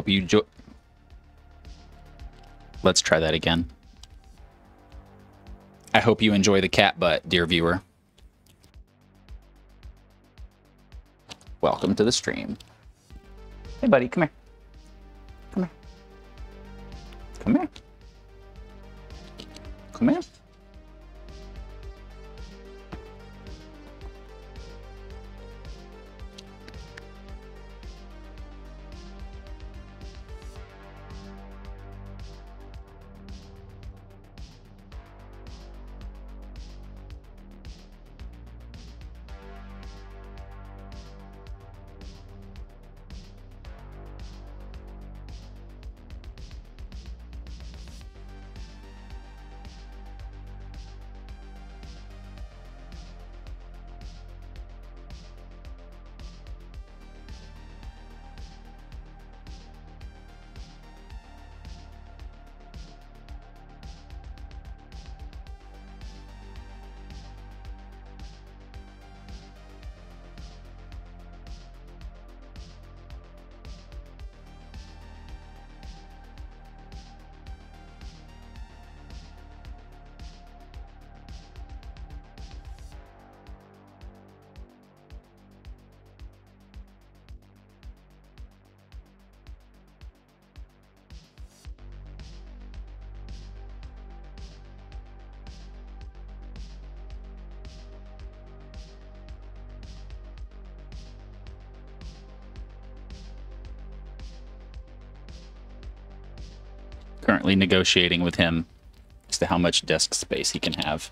Hope you enjoy. Let's try that again. I hope you enjoy the cat butt, dear viewer. Welcome to the stream. Hey, buddy, come here. Negotiating with him as to how much desk space he can have.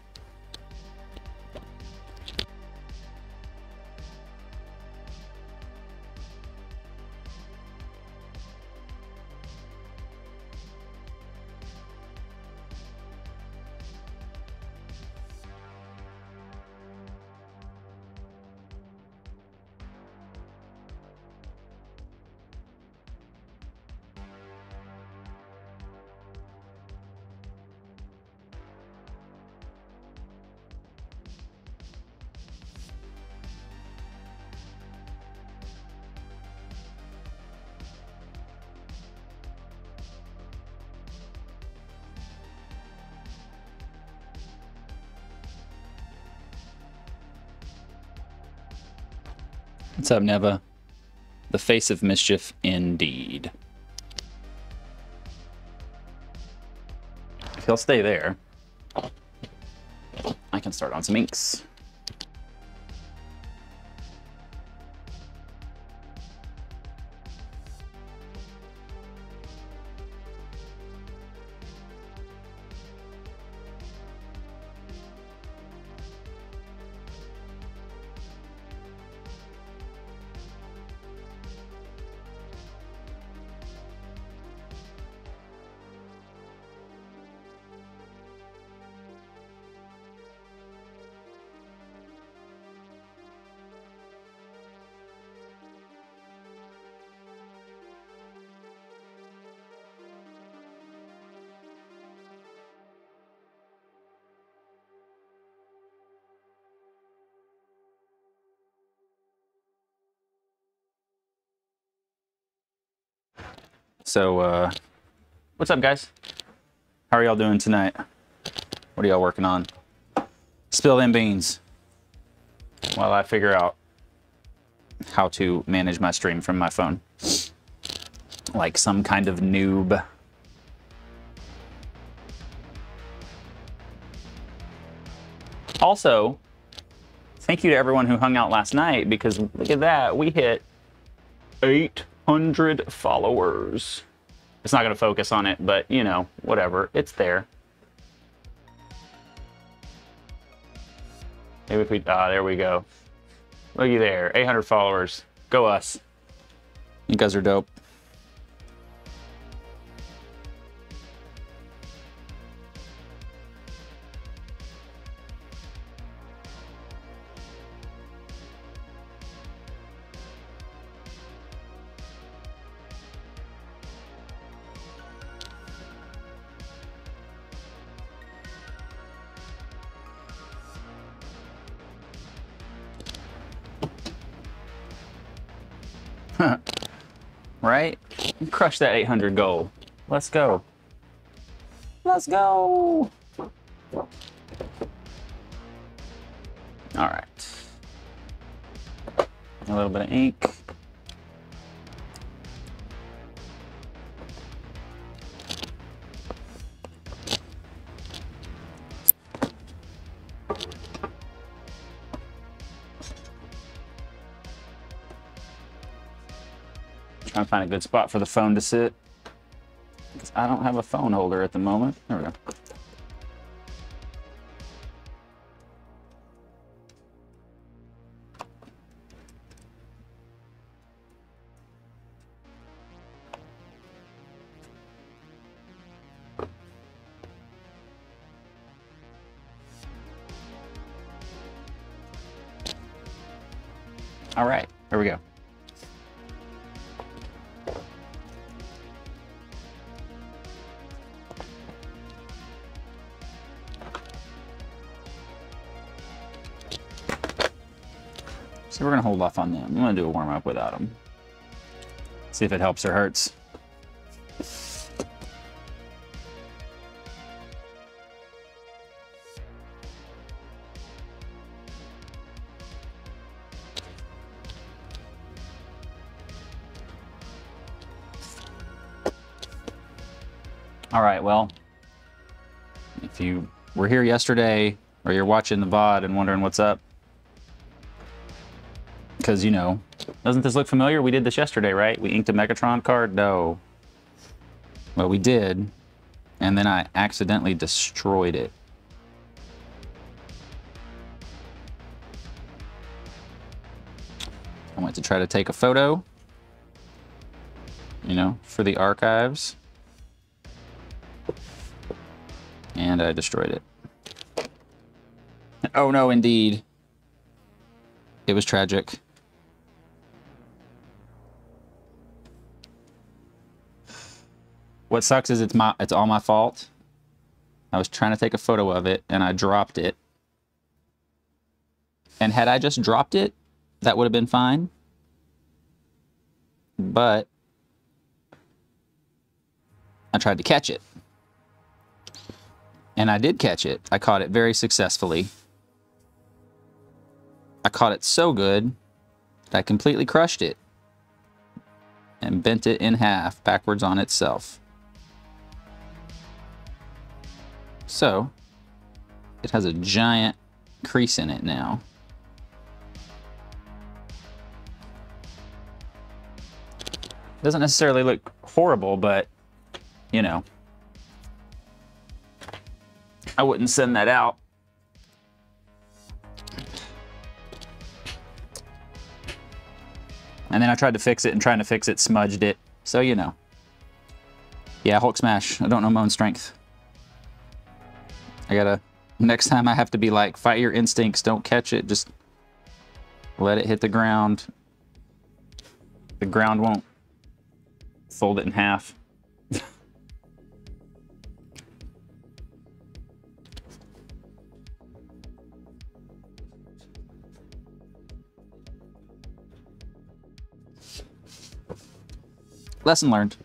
What's up, Neva? The face of mischief, indeed. If he'll stay there, I can start on some inks. So, uh, what's up, guys? How are y'all doing tonight? What are y'all working on? Spill them beans while I figure out how to manage my stream from my phone. Like some kind of noob. Also, thank you to everyone who hung out last night because look at that, we hit eight 100 followers. It's not going to focus on it, but you know, whatever. It's there. Maybe if we, ah, there we go. Looky there, 800 followers. Go us. You guys are dope. Crush that 800 goal. Let's go. Let's go. All right. A little bit of ink. Find a good spot for the phone to sit. I don't have a phone holder at the moment. There we go. Hold off on them. I'm gonna do a warm up without them. See if it helps or hurts. All right, well, if you were here yesterday or you're watching the VOD and wondering what's up, because, you know, doesn't this look familiar? We did this yesterday, right? We inked a Megatron card? No. Well, we did, and then I accidentally destroyed it. I went to try to take a photo, you know, for the archives. And I destroyed it. Oh no, indeed. It was tragic. What sucks is it's my it's all my fault. I was trying to take a photo of it and I dropped it. And had I just dropped it, that would have been fine. But I tried to catch it. And I did catch it. I caught it very successfully. I caught it so good that I completely crushed it and bent it in half backwards on itself. So, it has a giant crease in it now. Doesn't necessarily look horrible, but, you know, I wouldn't send that out. And then I tried to fix it and trying to fix it smudged it. So, you know. Yeah, Hulk Smash. I don't know my own strength. I gotta, next time I have to be like, fight your instincts, don't catch it, just let it hit the ground. The ground won't fold it in half. Lesson learned.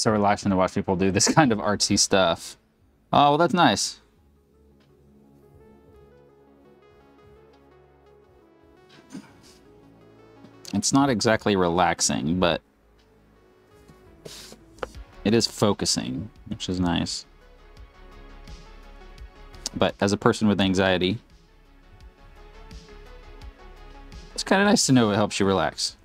So relaxing to watch people do this kind of artsy stuff. Oh, well, that's nice. It's not exactly relaxing, but it is focusing, which is nice. But as a person with anxiety, it's kind of nice to know it helps you relax.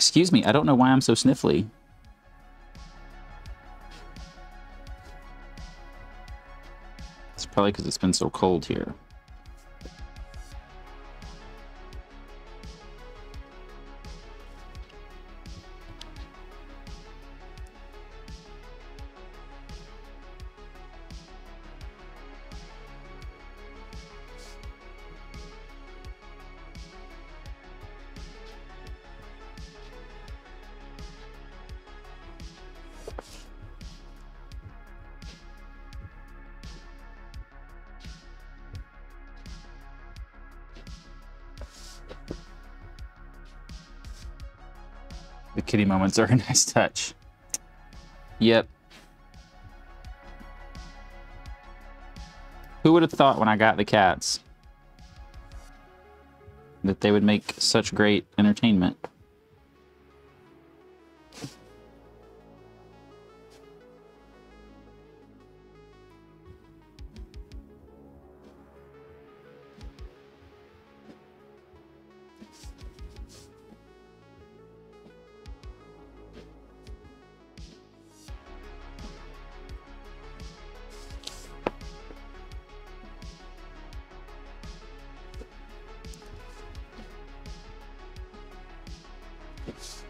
Excuse me, I don't know why I'm so sniffly. It's probably because it's been so cold here. Are a nice touch. Yep. Who would have thought when I got the cats that they would make such great entertainment? Peace.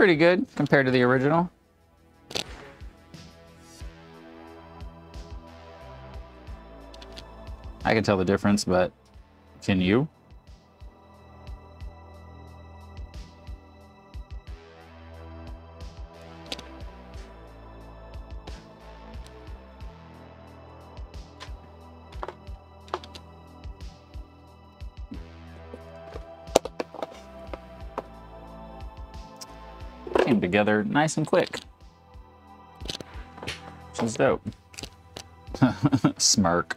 Pretty good compared to the original. I can tell the difference, but can you? Together nice and quick. Which is dope. Smirk.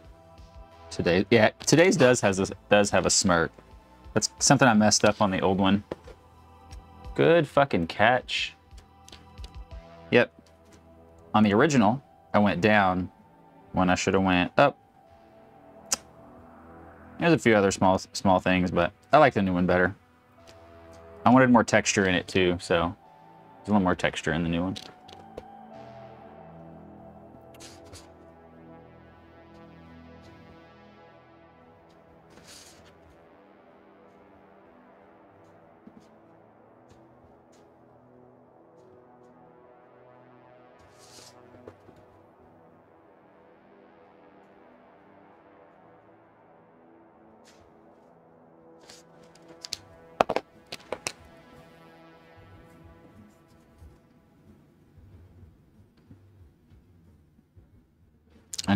Today, yeah, today's does has a, does have a smirk. That's something I messed up on the old one. Good fucking catch. Yep. On the original, I went down when I should have went up. There's a few other small small things, but I like the new one better. I wanted more texture in it too, so there's a little more texture in the new one.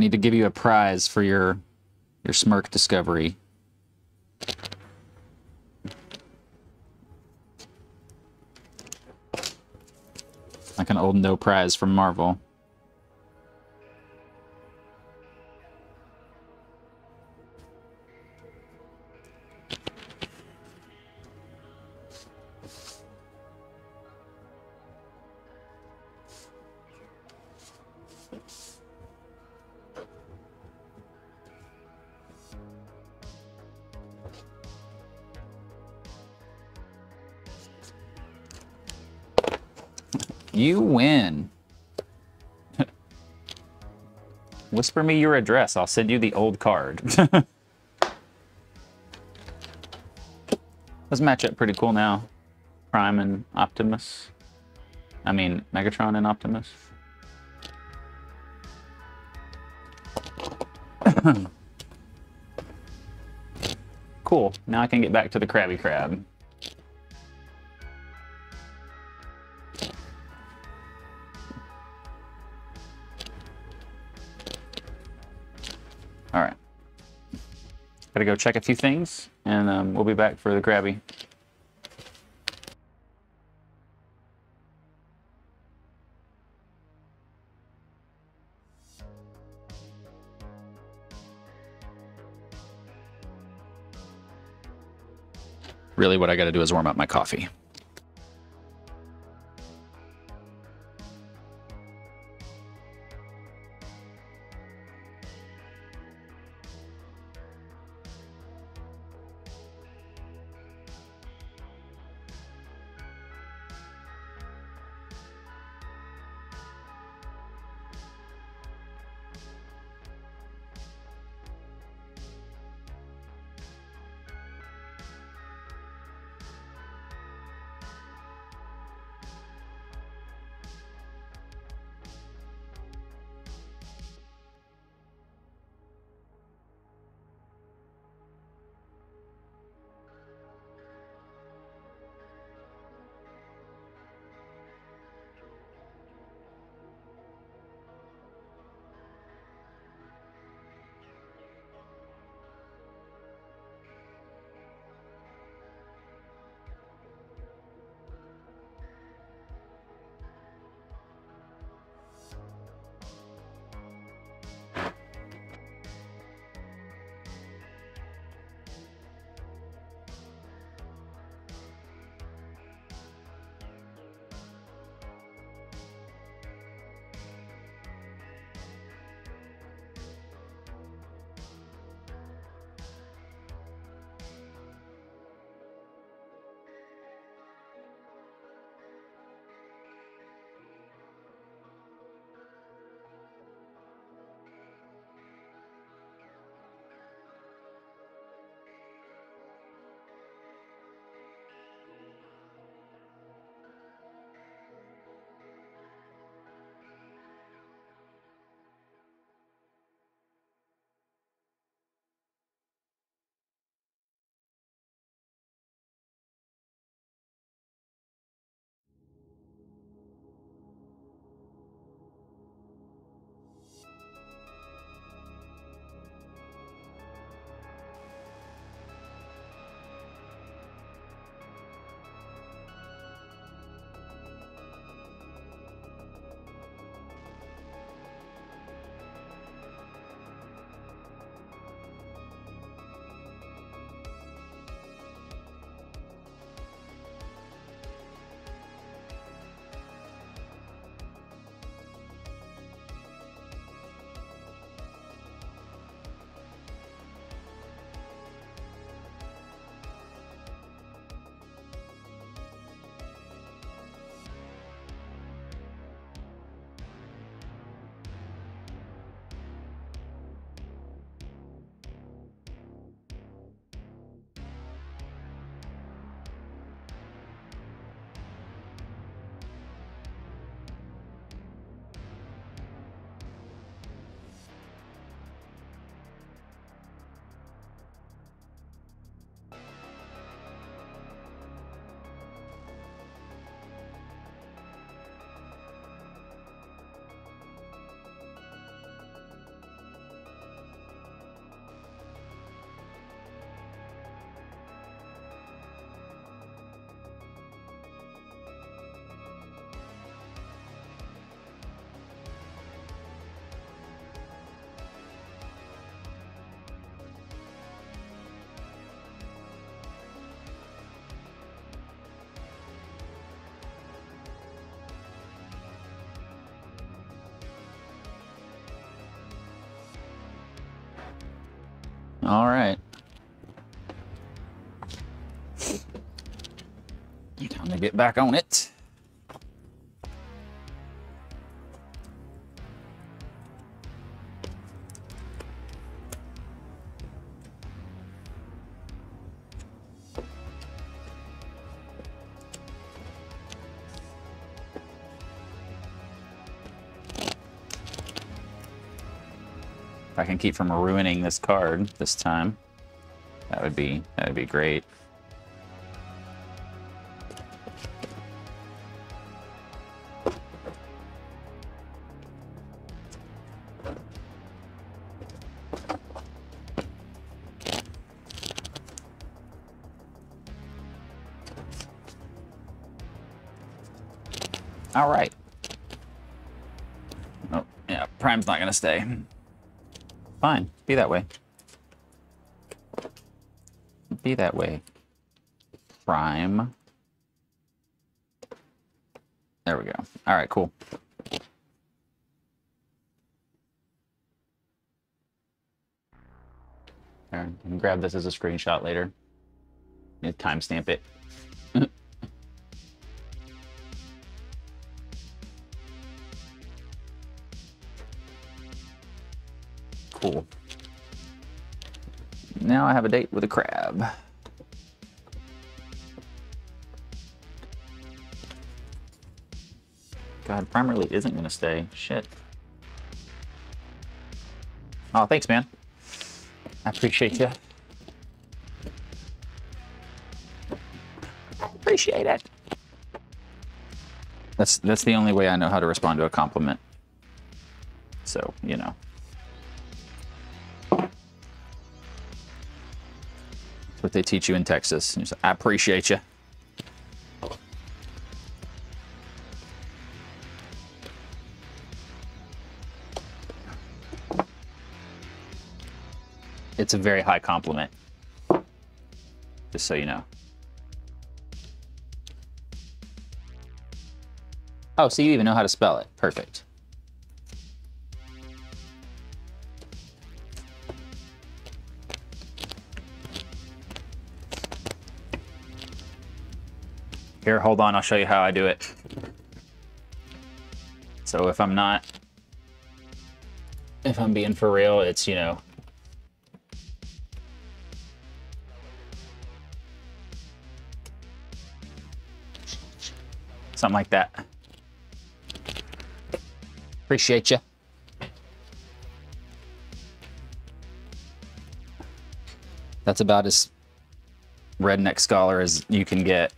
Need to give you a prize for your your smirk discovery. Like an old no prize from Marvel. Me your address. I'll send you the old card. Those match up pretty cool now. Prime and Optimus. I mean, Megatron and Optimus. cool. Now I can get back to the Krabby Crab. Gotta go check a few things, and um, we'll be back for the grabby. Really, what I gotta do is warm up my coffee. Gonna get back on it. If I can keep from ruining this card this time, that would be that would be great. All right. Oh, yeah, Prime's not gonna stay. Fine, be that way. Be that way. Prime. There we go. All right, cool. Can grab this as a screenshot later. Timestamp it. Cool. Now I have a date with a crab. God, primarily isn't going to stay. Shit. Oh, thanks, man. I appreciate you. Appreciate it. That's that's the only way I know how to respond to a compliment. So, you know. That's what they teach you in Texas. Say, I appreciate you. It's a very high compliment. Just so you know. Oh, so you even know how to spell it. Perfect. Here, hold on, I'll show you how I do it. So if I'm not, if I'm being for real, it's, you know, something like that. Appreciate you. That's about as redneck scholar as you can get.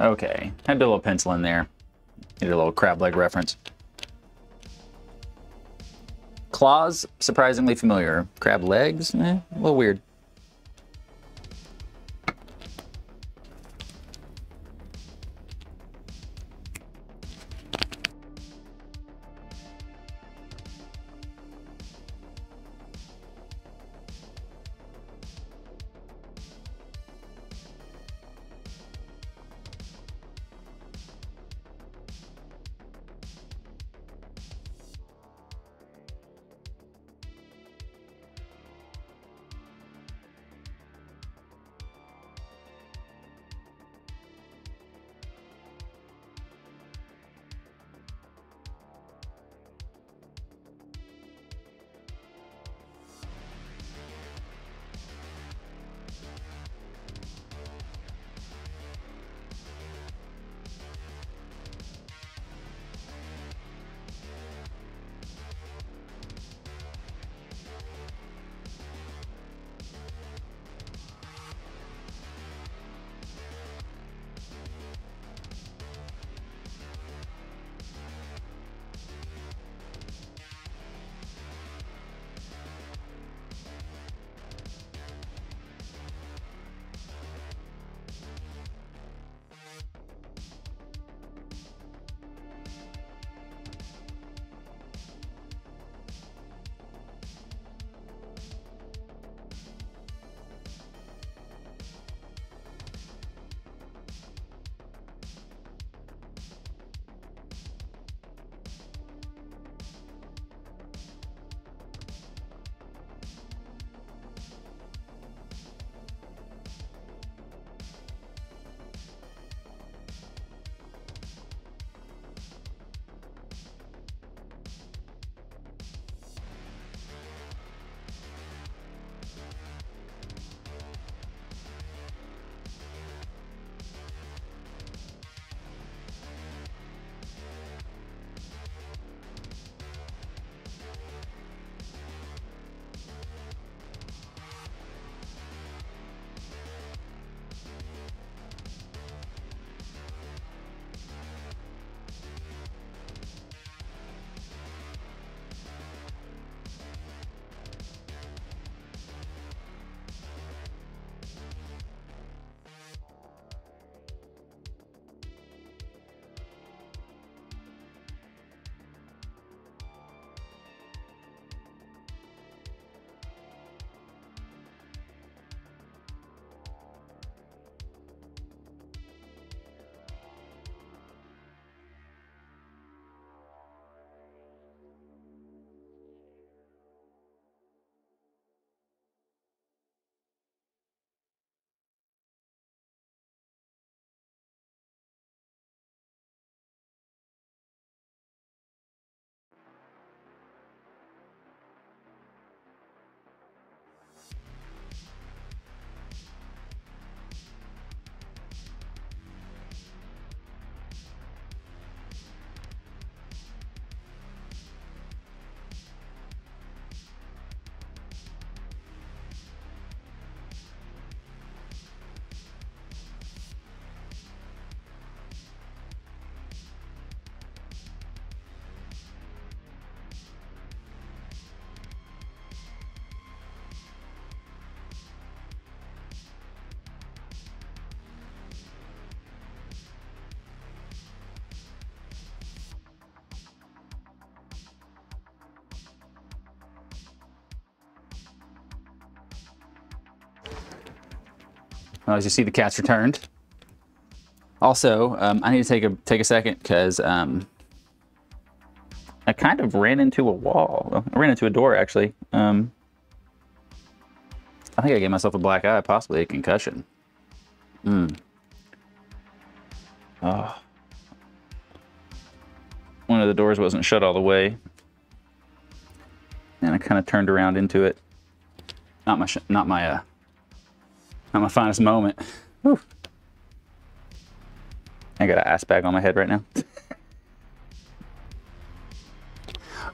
Okay, had a little pencil in there. Need a little crab leg reference. Claws, surprisingly familiar. Crab legs, eh, a little weird. As you see, the cat's returned. Also, um, I need to take a take a second because um, I kind of ran into a wall. I ran into a door actually. Um, I think I gave myself a black eye, possibly a concussion. Hmm. Oh. One of the doors wasn't shut all the way, and I kind of turned around into it. Not my not my uh, not my finest moment. Whew. I got an ass bag on my head right now.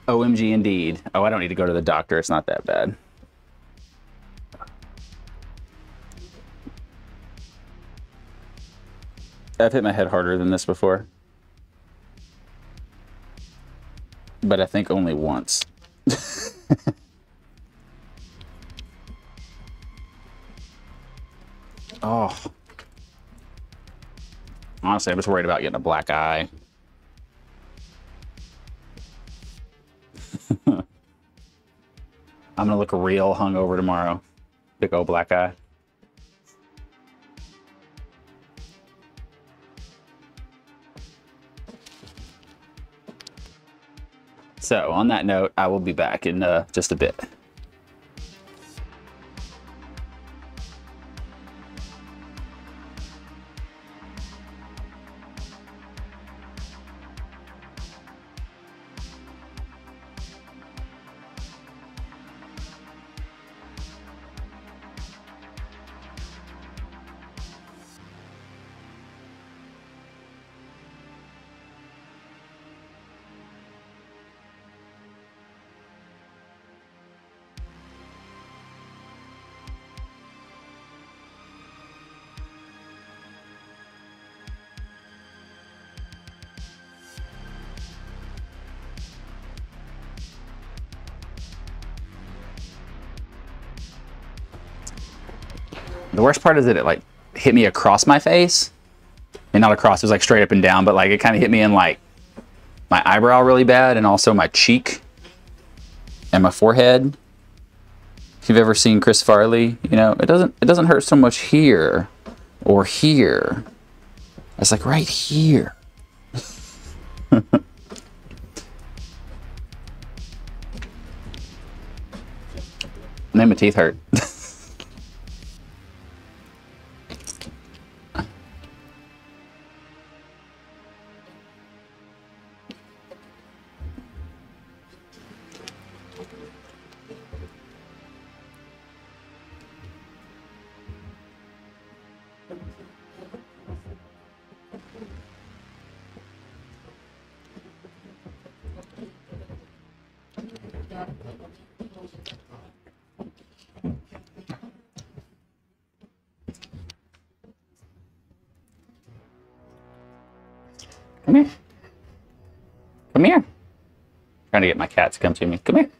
OMG indeed. Oh, I don't need to go to the doctor. It's not that bad. I've hit my head harder than this before. But I think only once. oh. Honestly, I'm just worried about getting a black eye. I'm gonna look real hungover tomorrow. Big old black eye. So on that note, I will be back in uh, just a bit. The worst part is that it like hit me across my face. And not across, it was like straight up and down, but like it kind of hit me in like my eyebrow really bad and also my cheek and my forehead. If you've ever seen Chris Farley, you know, it doesn't it doesn't hurt so much here or here. It's like right here. then my teeth hurt. trying to get my cat to come to me. Come here.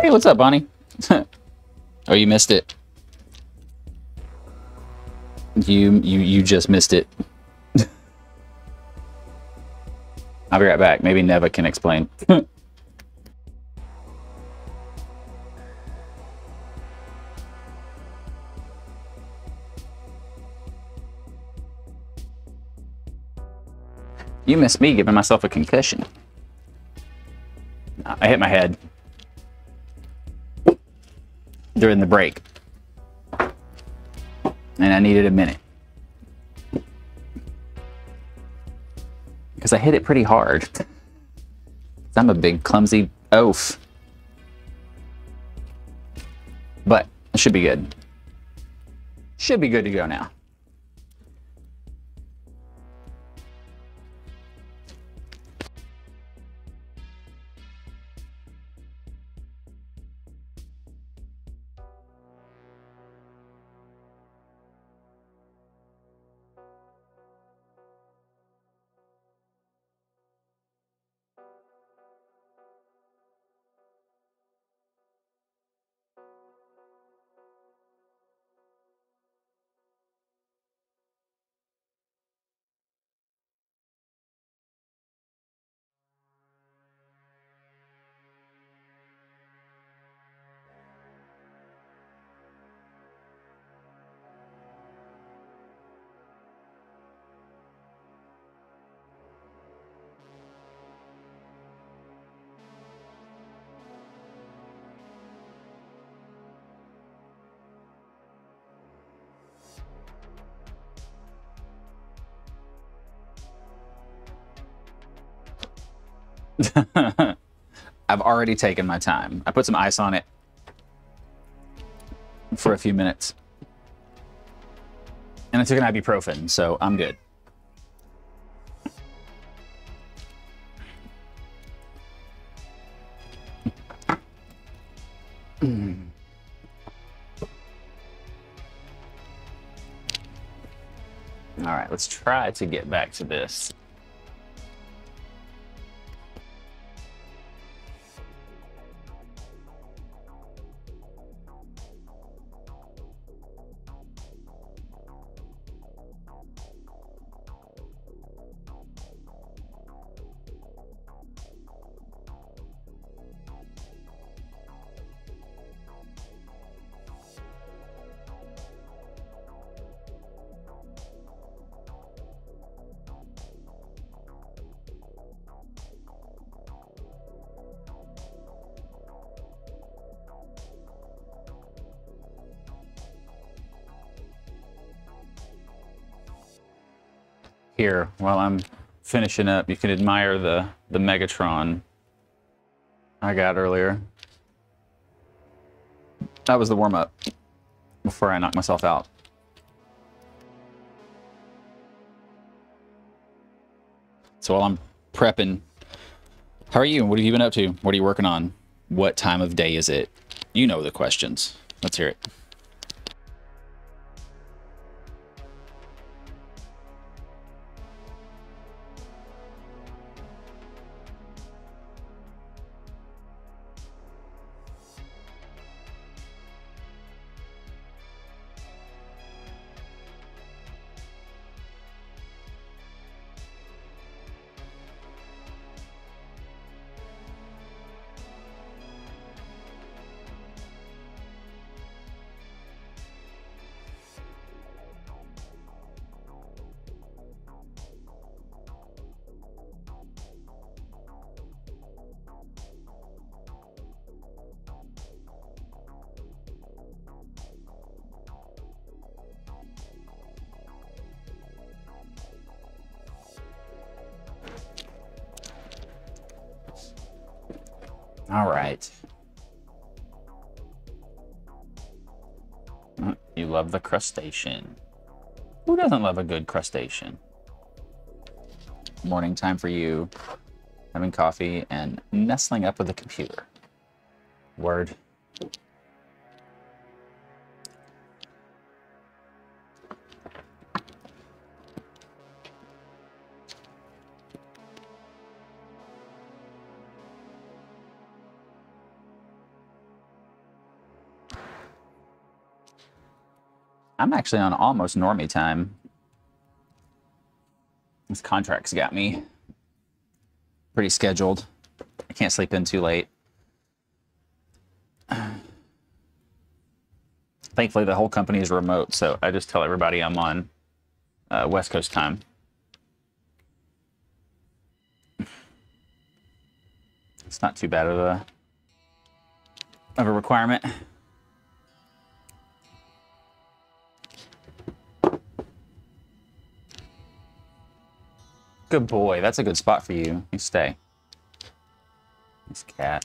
Hey, what's up, Bonnie? oh, you missed it. You you you just missed it. I'll be right back. Maybe Neva can explain. you missed me giving myself a concussion. I hit my head during the break. And I needed a minute. Because I hit it pretty hard. I'm a big, clumsy oaf. But it should be good. Should be good to go now. Already taken my time. I put some ice on it for a few minutes. And I took an ibuprofen, so I'm good. All right, let's try to get back to this. Finishing up. You can admire the, the Megatron I got earlier. That was the warm-up before I knocked myself out. So while I'm prepping, how are you? What have you been up to? What are you working on? What time of day is it? You know the questions. Let's hear it. Crustacean. Who doesn't love a good crustacean? Morning time for you, having coffee, and nestling up with the computer. Word. I'm actually on almost normie time. This contract's got me. pretty scheduled. I can't sleep in too late. Thankfully, the whole company is remote, so I just tell everybody I'm on uh, West Coast time. It's not too bad of a of a requirement. Good boy. That's a good spot for you. You stay. This cat.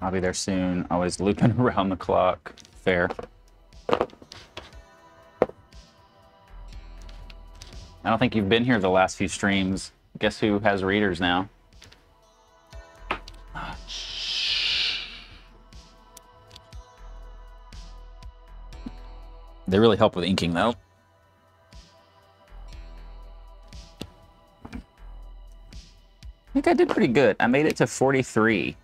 I'll be there soon. Always looping around the clock. Fair. I don't think you've been here the last few streams. Guess who has readers now? They really help with inking, though. I think I did pretty good. I made it to 43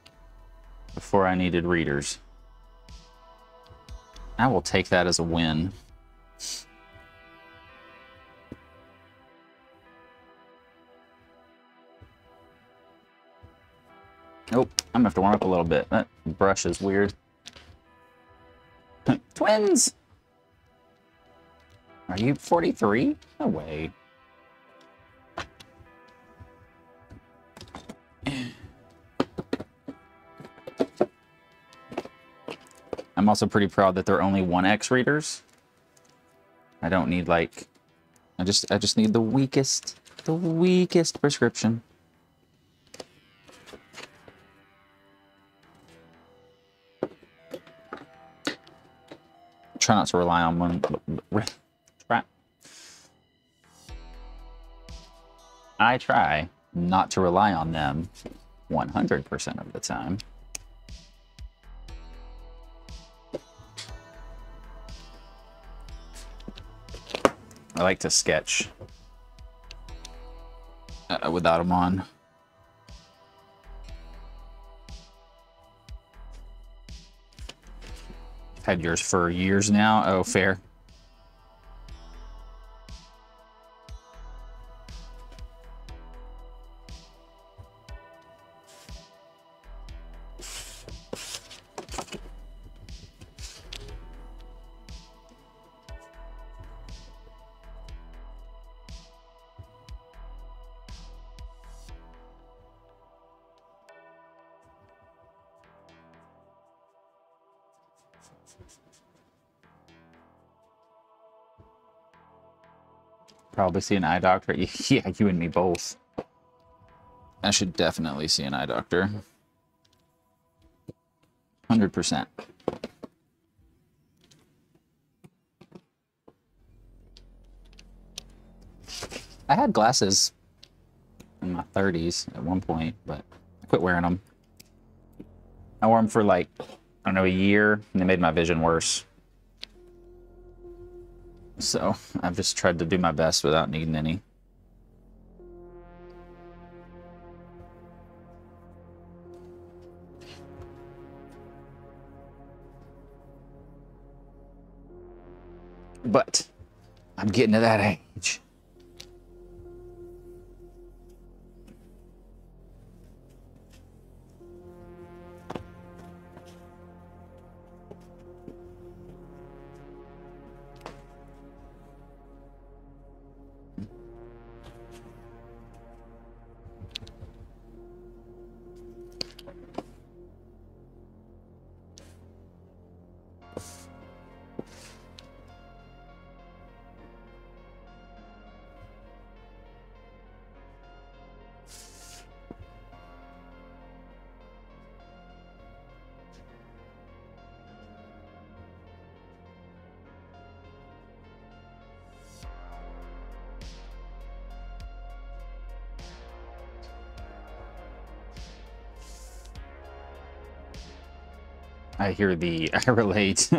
before I needed readers. I will take that as a win. Nope, I'm gonna have to warm up a little bit. That brush is weird. Twins! Are you 43? No way. I'm also pretty proud that they're only 1x readers. I don't need like I just I just need the weakest the weakest prescription. Try not to rely on one I try not to rely on them 100% of the time. I like to sketch uh, without them on. Had yours for years now. Oh, fair. Probably see an eye doctor. Yeah, you and me both. I should definitely see an eye doctor. Mm-hmm. 100%. I had glasses in my 30s at one point, but I quit wearing them. I wore them for like, I don't know, a year, and they made my vision worse. So I've just tried to do my best without needing any. But I'm getting to that age. I hear the, I relate.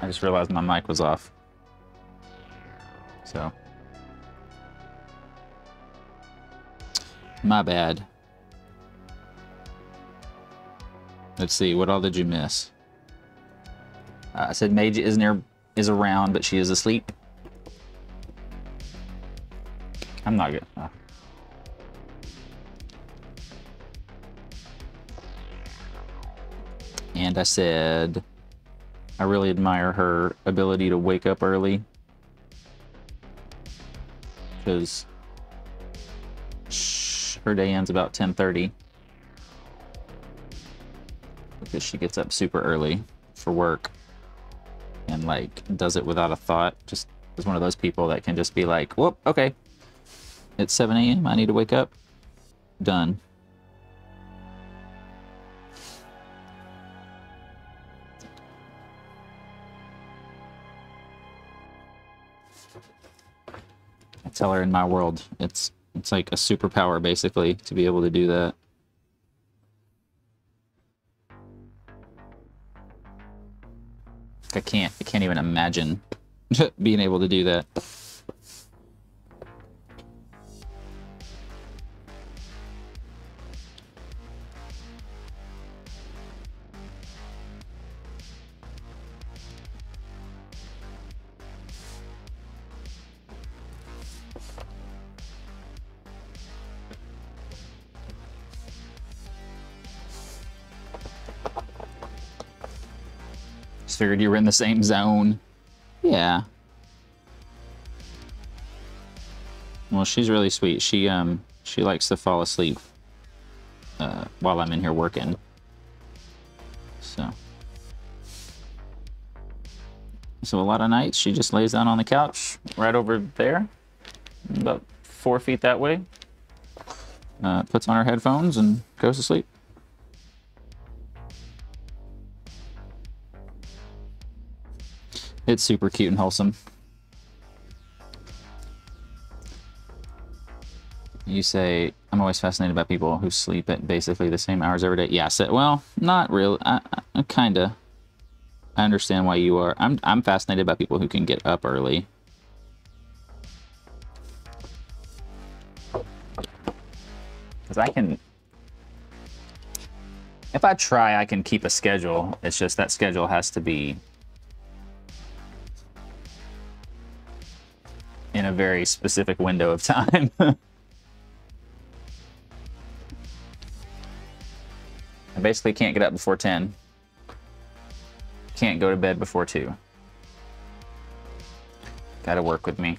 I just realized my mic was off. So. My bad. Let's see, what all did you miss? Uh, I said Mage is near is around, but she is asleep. I'm not good. Uh. And I said I really admire her ability to wake up early. Because her day ends about 10.30. Because she gets up super early for work. And, like, does it without a thought. Just is one of those people that can just be like, whoop, okay. It's 7 a.m. I need to wake up. Done. Tell her in my world. It's it's like a superpower basically to be able to do that. I can't I can't even imagine being able to do that. Figured you were in the same zone. Yeah. Well, she's really sweet. She um she likes to fall asleep uh, while I'm in here working. So. So a lot of nights she just lays down on the couch right over there, about four feet that way. Uh, puts on her headphones and goes to sleep. It's super cute and wholesome. You say, I'm always fascinated by people who sleep at basically the same hours every day. Yeah, so, well, not really. I, I kinda. I understand why you are. I'm, I'm fascinated by people who can get up early. Because I can... If I try, I can keep a schedule. It's just that schedule has to be a very specific window of time. I basically can't get up before 10. Can't go to bed before 2. Gotta work with me.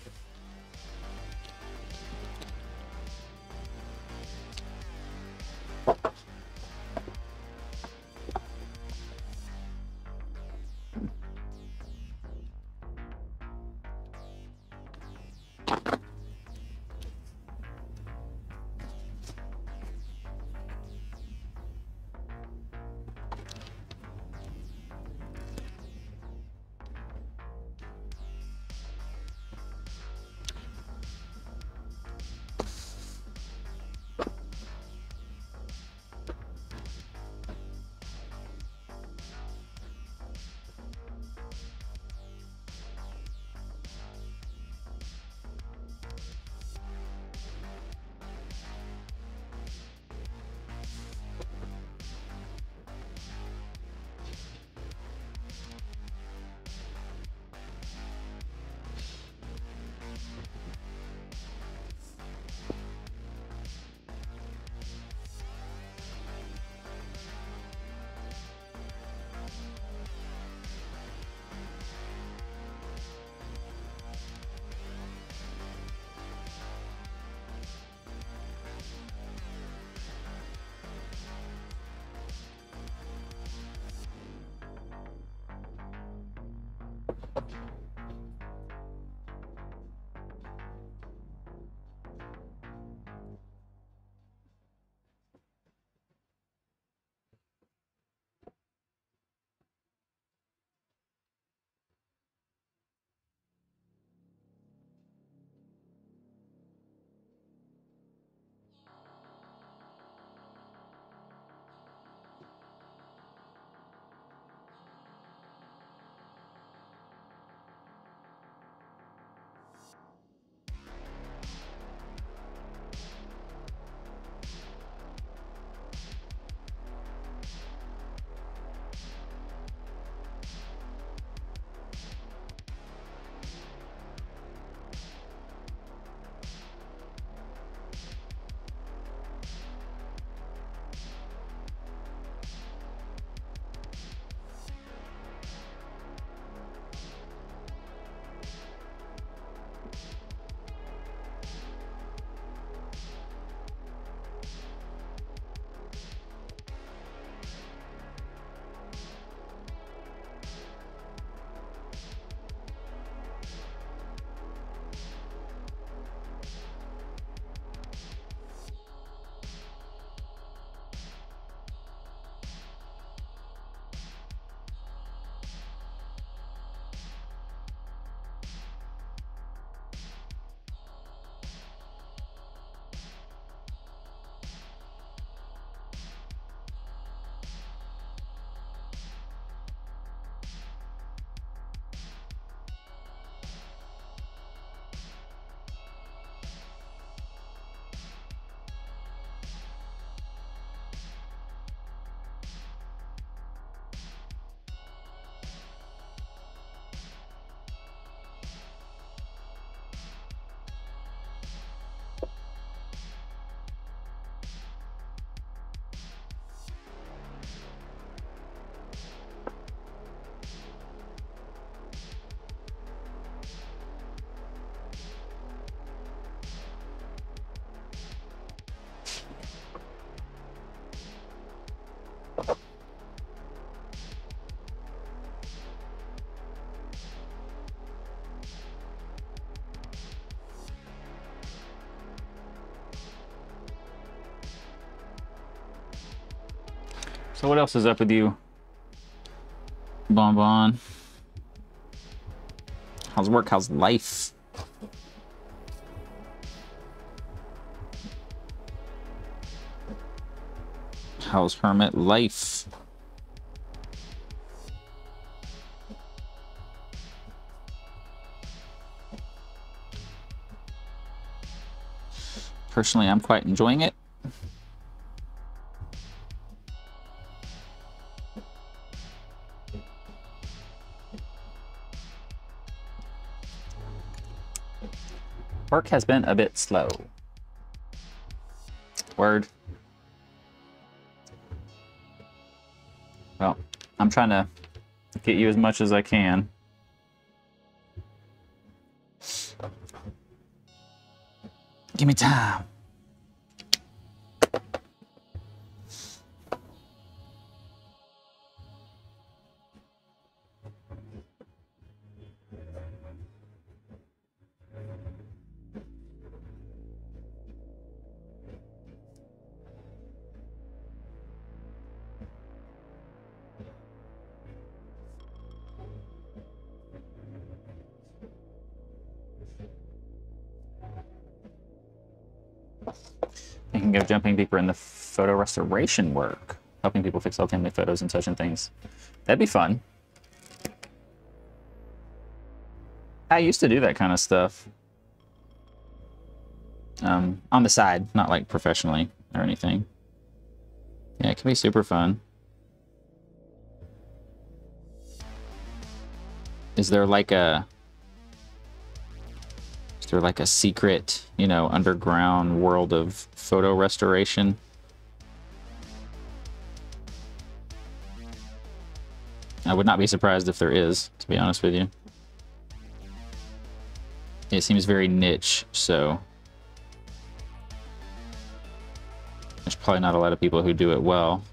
So what else is up with you? Bon Bon. How's work? How's life? How's hermit life? Personally, I'm quite enjoying it. Has been a bit slow. Word. Well, I'm trying to get you as much as I can. Give me time. Jumping deeper in the photo restoration work, helping people fix old family photos and such and things. That'd be fun. I used to do that kind of stuff. Um, on the side, not like professionally or anything. Yeah, it can be super fun. Is there like a there like a secret, you know, underground world of photo restoration? I would not be surprised if there is, to be honest with you. It seems very niche, so there's probably not a lot of people who do it well.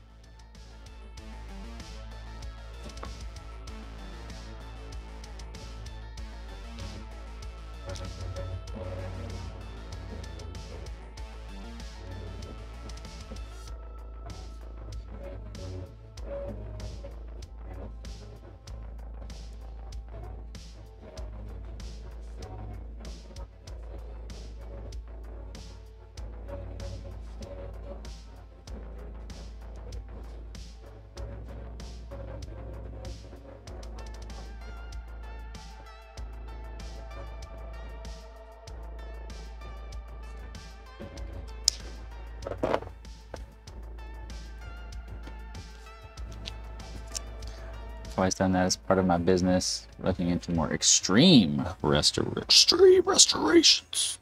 As part of my business, looking into more extreme restor extreme restorations.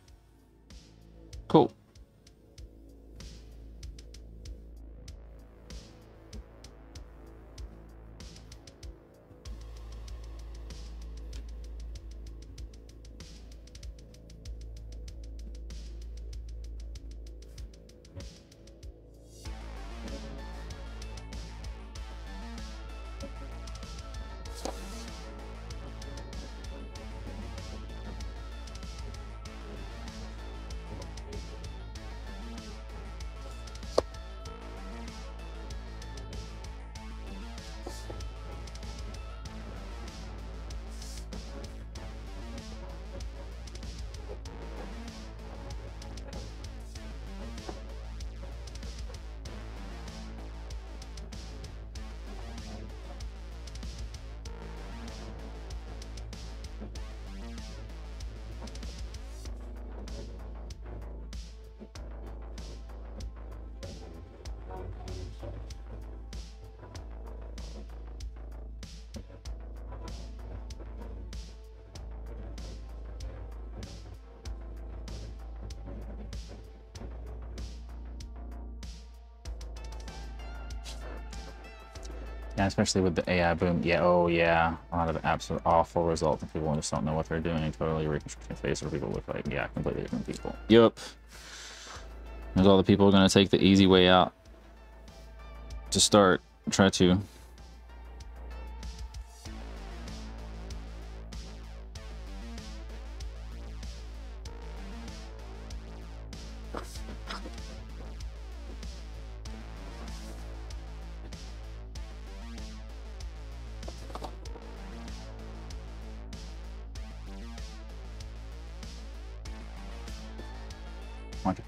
Yeah, especially with the AI boom. Yeah, oh yeah. A lot of absolute awful results and people just don't know what they're doing. Totally reconstructing face where people look like, yeah, completely different people. Yup. There's all the people are going to take the easy way out to start, try to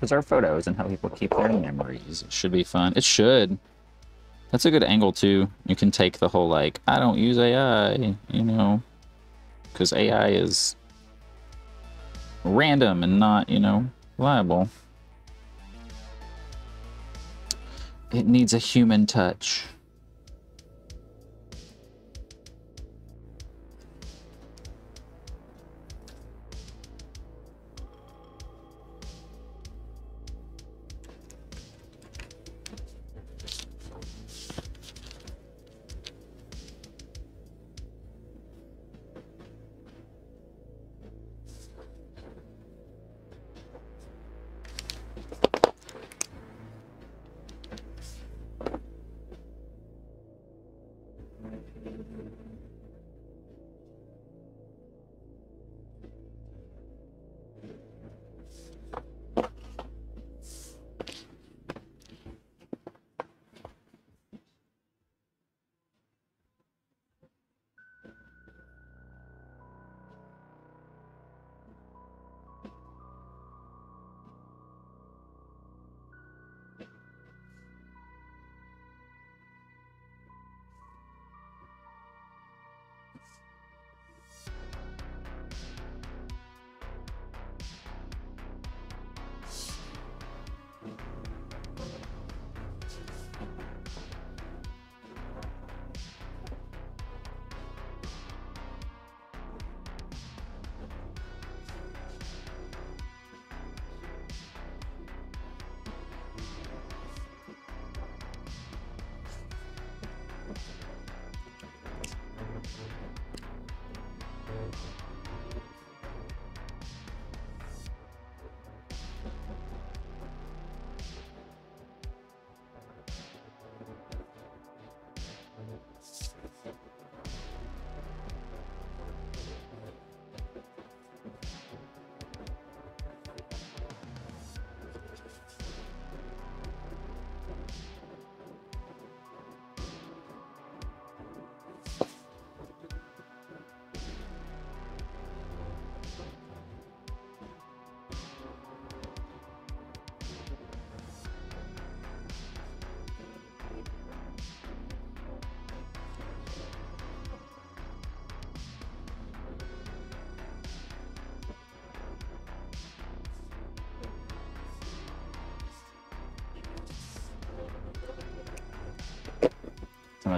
to photos and how people keep their memories. It should be fun. It should. That's a good angle too. You can take the whole like, I don't use AI, you know, because AI is random and not, you know, reliable. It needs a human touch.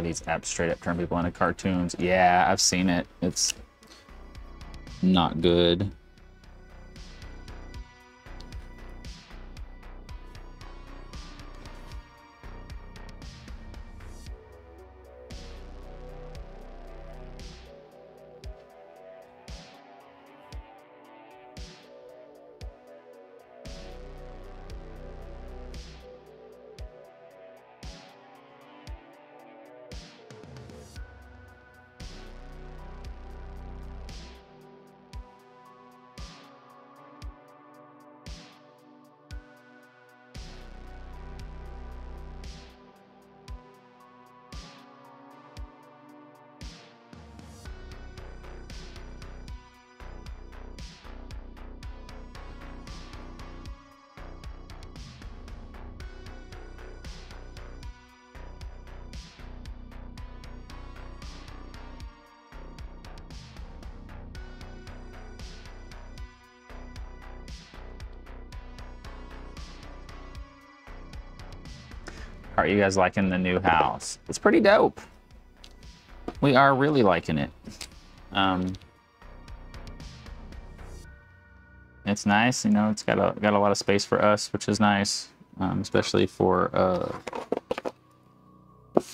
These apps straight up turn people into cartoons. Yeah, I've seen it. It's not good. Are you guys liking the new house? It's pretty dope. We are really liking it. Um, it's nice, you know. It's got a got a lot of space for us, which is nice, um, especially for uh,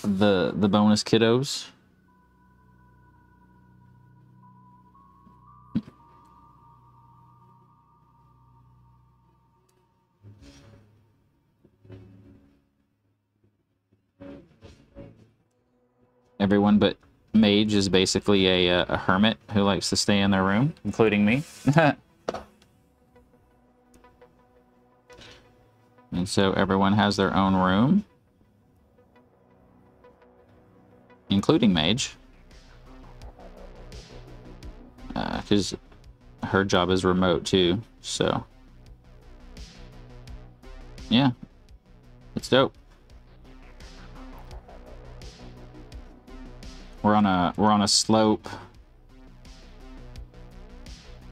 the the bonus kiddos. Basically a, uh, a hermit who likes to stay in their room, including me. and so everyone has their own room, including Mage. Because uh, her job is remote too, so... yeah, it's dope. We're on a we're on a slope.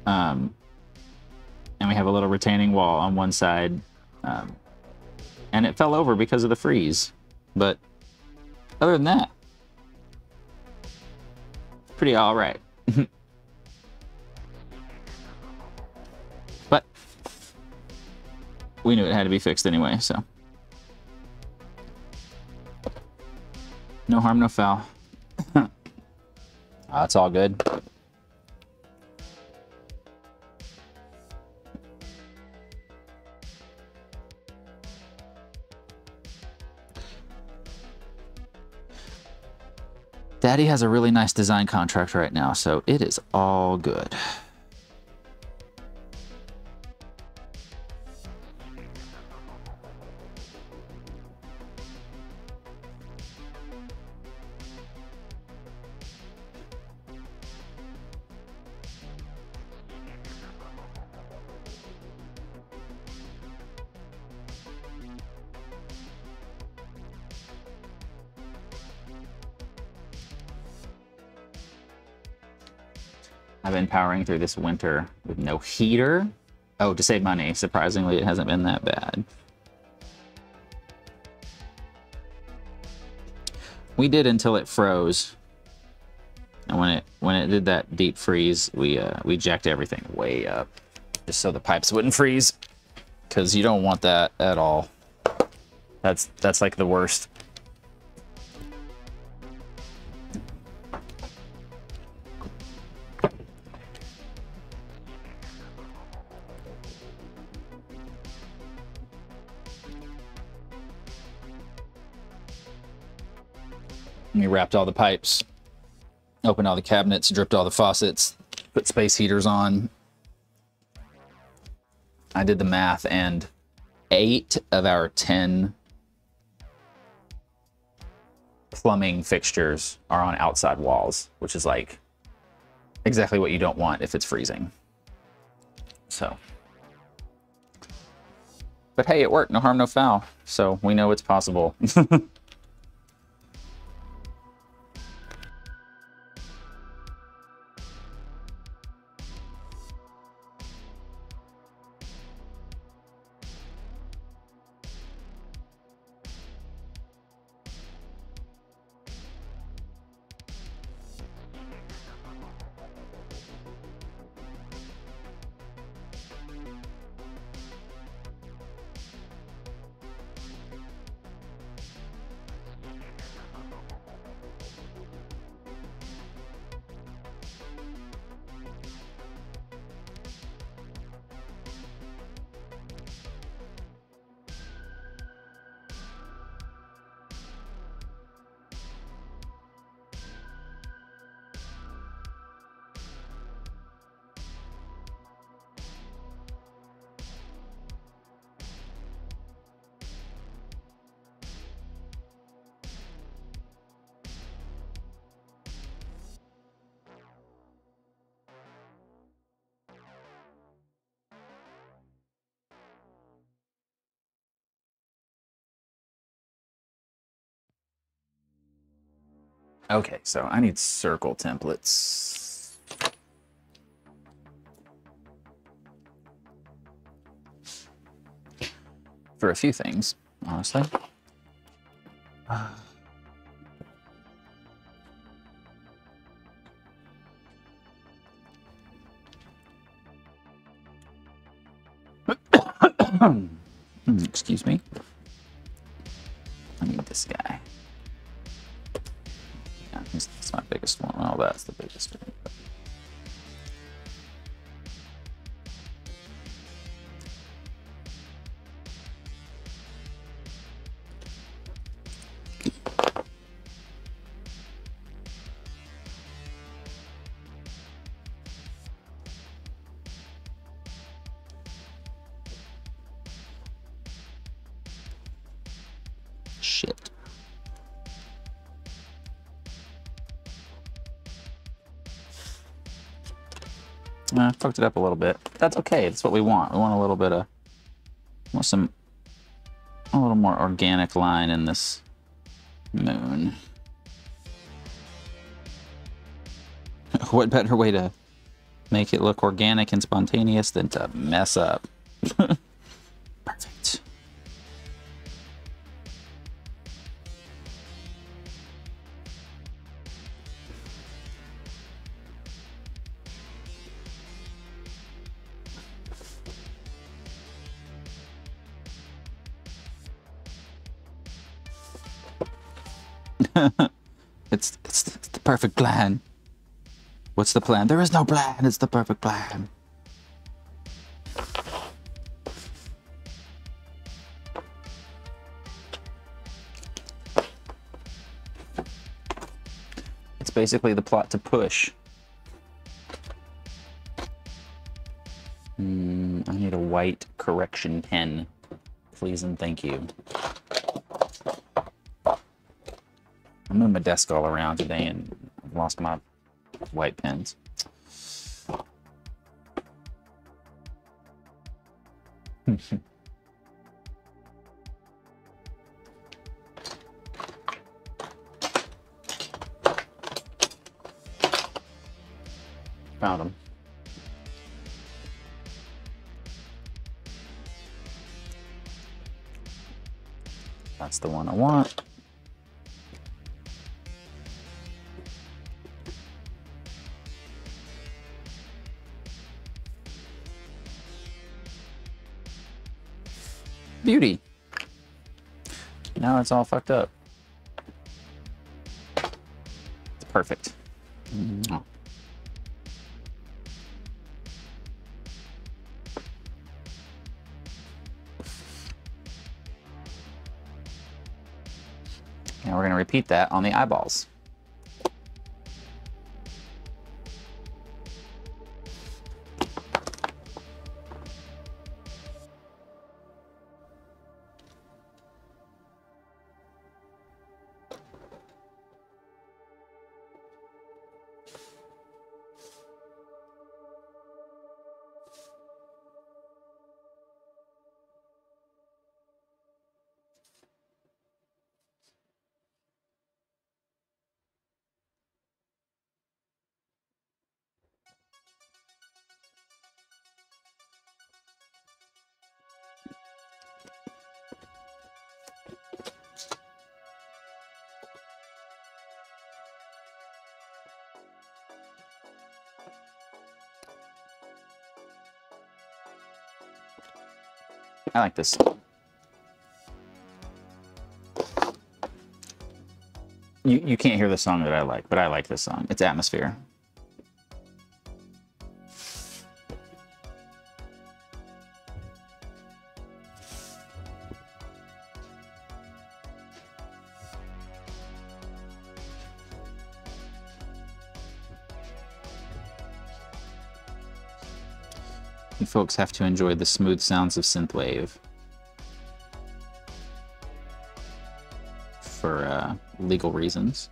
Um, and we have a little retaining wall on one side. Um, and it fell over because of the freeze. But other than that, pretty all right. but we knew it had to be fixed anyway, so. No harm, no foul. That's all good. Daddy has a really nice design contract right now, so it is all good. Powering through this winter with no heater. Oh, to save money. Surprisingly, it hasn't been that bad. We did until it froze. And when it when it did that deep freeze, we uh, we jacked everything way up, just so the pipes wouldn't freeze, because you don't want that at all. That's that's like the worst. Wrapped all the pipes, opened all the cabinets, dripped all the faucets, put space heaters on. I did the math, and eight of our 10 plumbing fixtures are on outside walls, which is like exactly what you don't want if it's freezing. So, but hey, it worked. No harm, no foul. So we know it's possible. Okay, so I need circle templates. For a few things, honestly. Hmm, excuse me. I need this guy. That's the biggest one. Fucked it up a little bit. That's okay. That's what we want. We want a little bit of, want some a little more organic line in this moon. what better way to make it look organic and spontaneous than to mess up? perfect plan. What's the plan? There is no plan. It's the perfect plan. It's basically the plot to push. Hmm, I need a white correction pen. Please and thank you. I moved my desk all around today and lost my white pens. Found them. That's the one I want. Beauty. Now it's all fucked up. It's perfect. Mwah. Now we're going to repeat that on the eyeballs. Like this. You, you can't hear the song that I like, but I like this song. It's Atmosphere. You folks have to enjoy the smooth sounds of synthwave. For uh, legal reasons.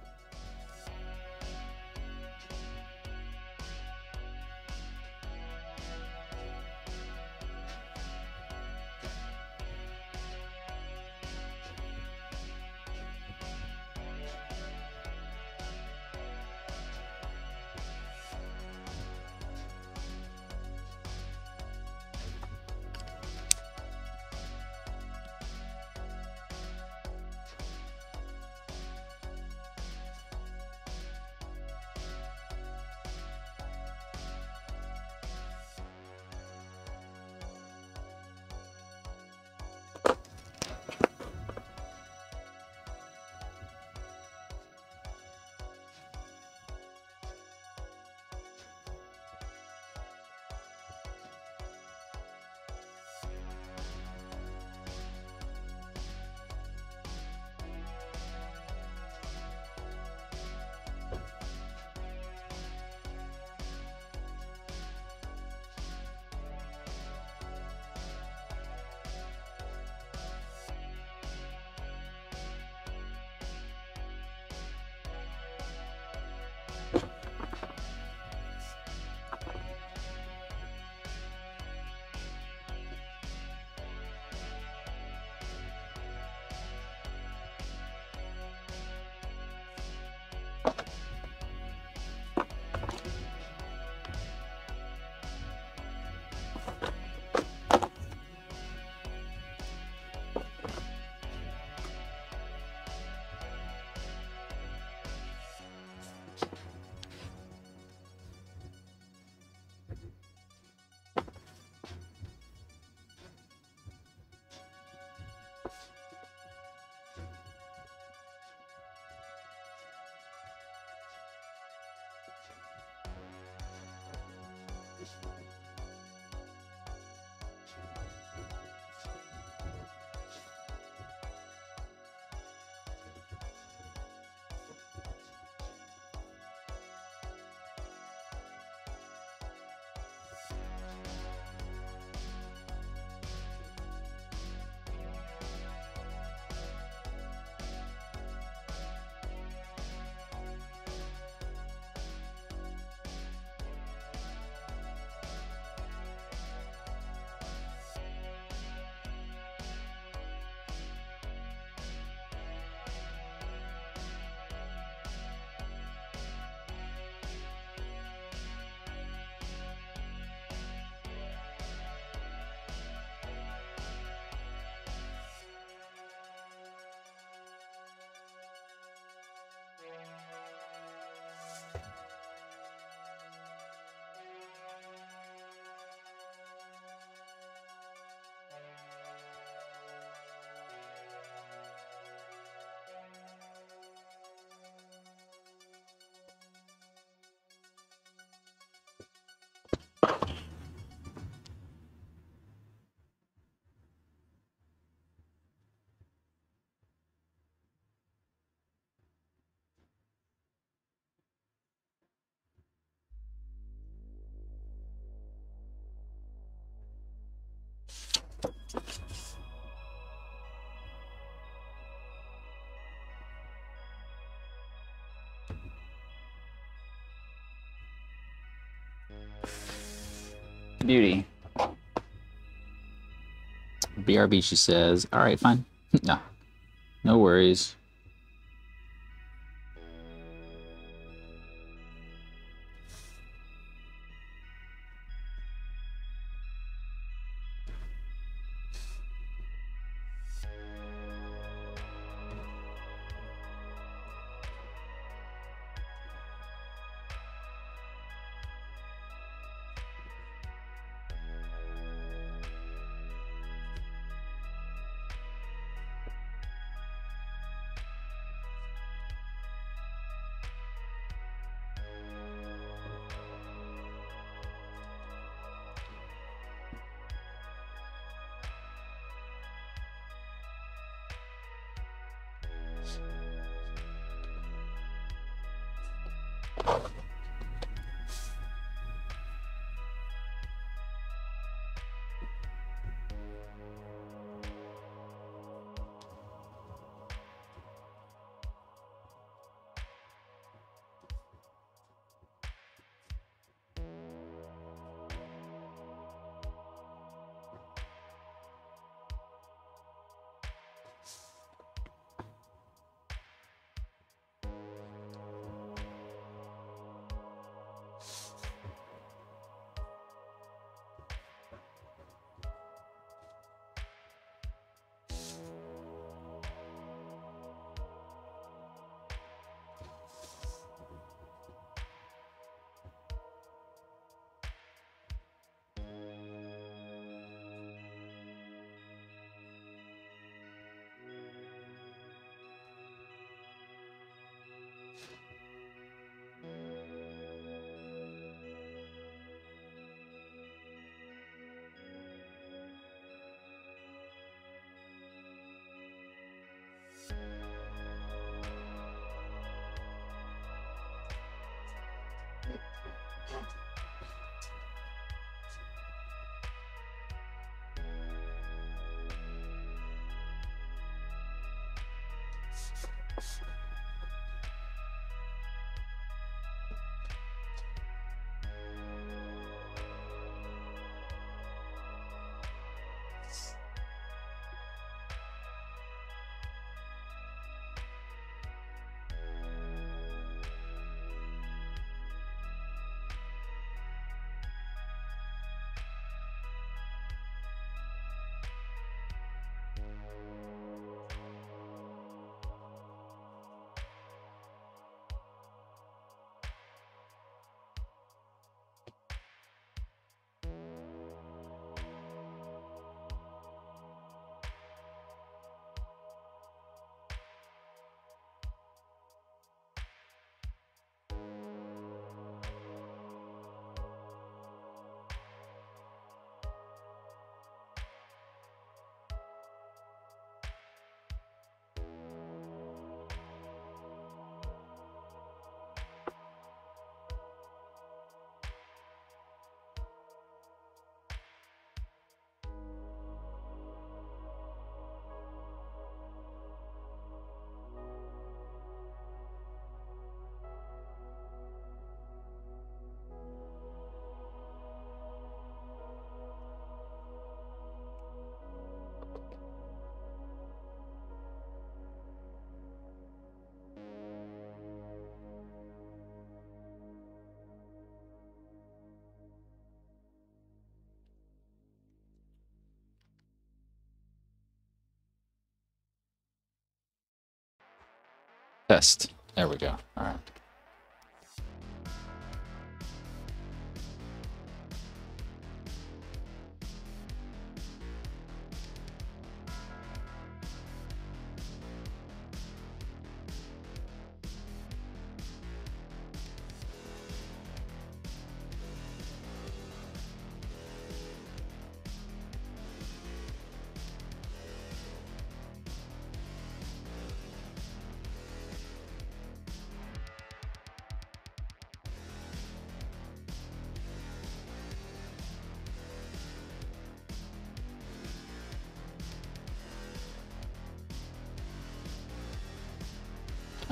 Beauty. BRB, she says. All right, fine. no, no worries. you Shh. Test. There we go. All right.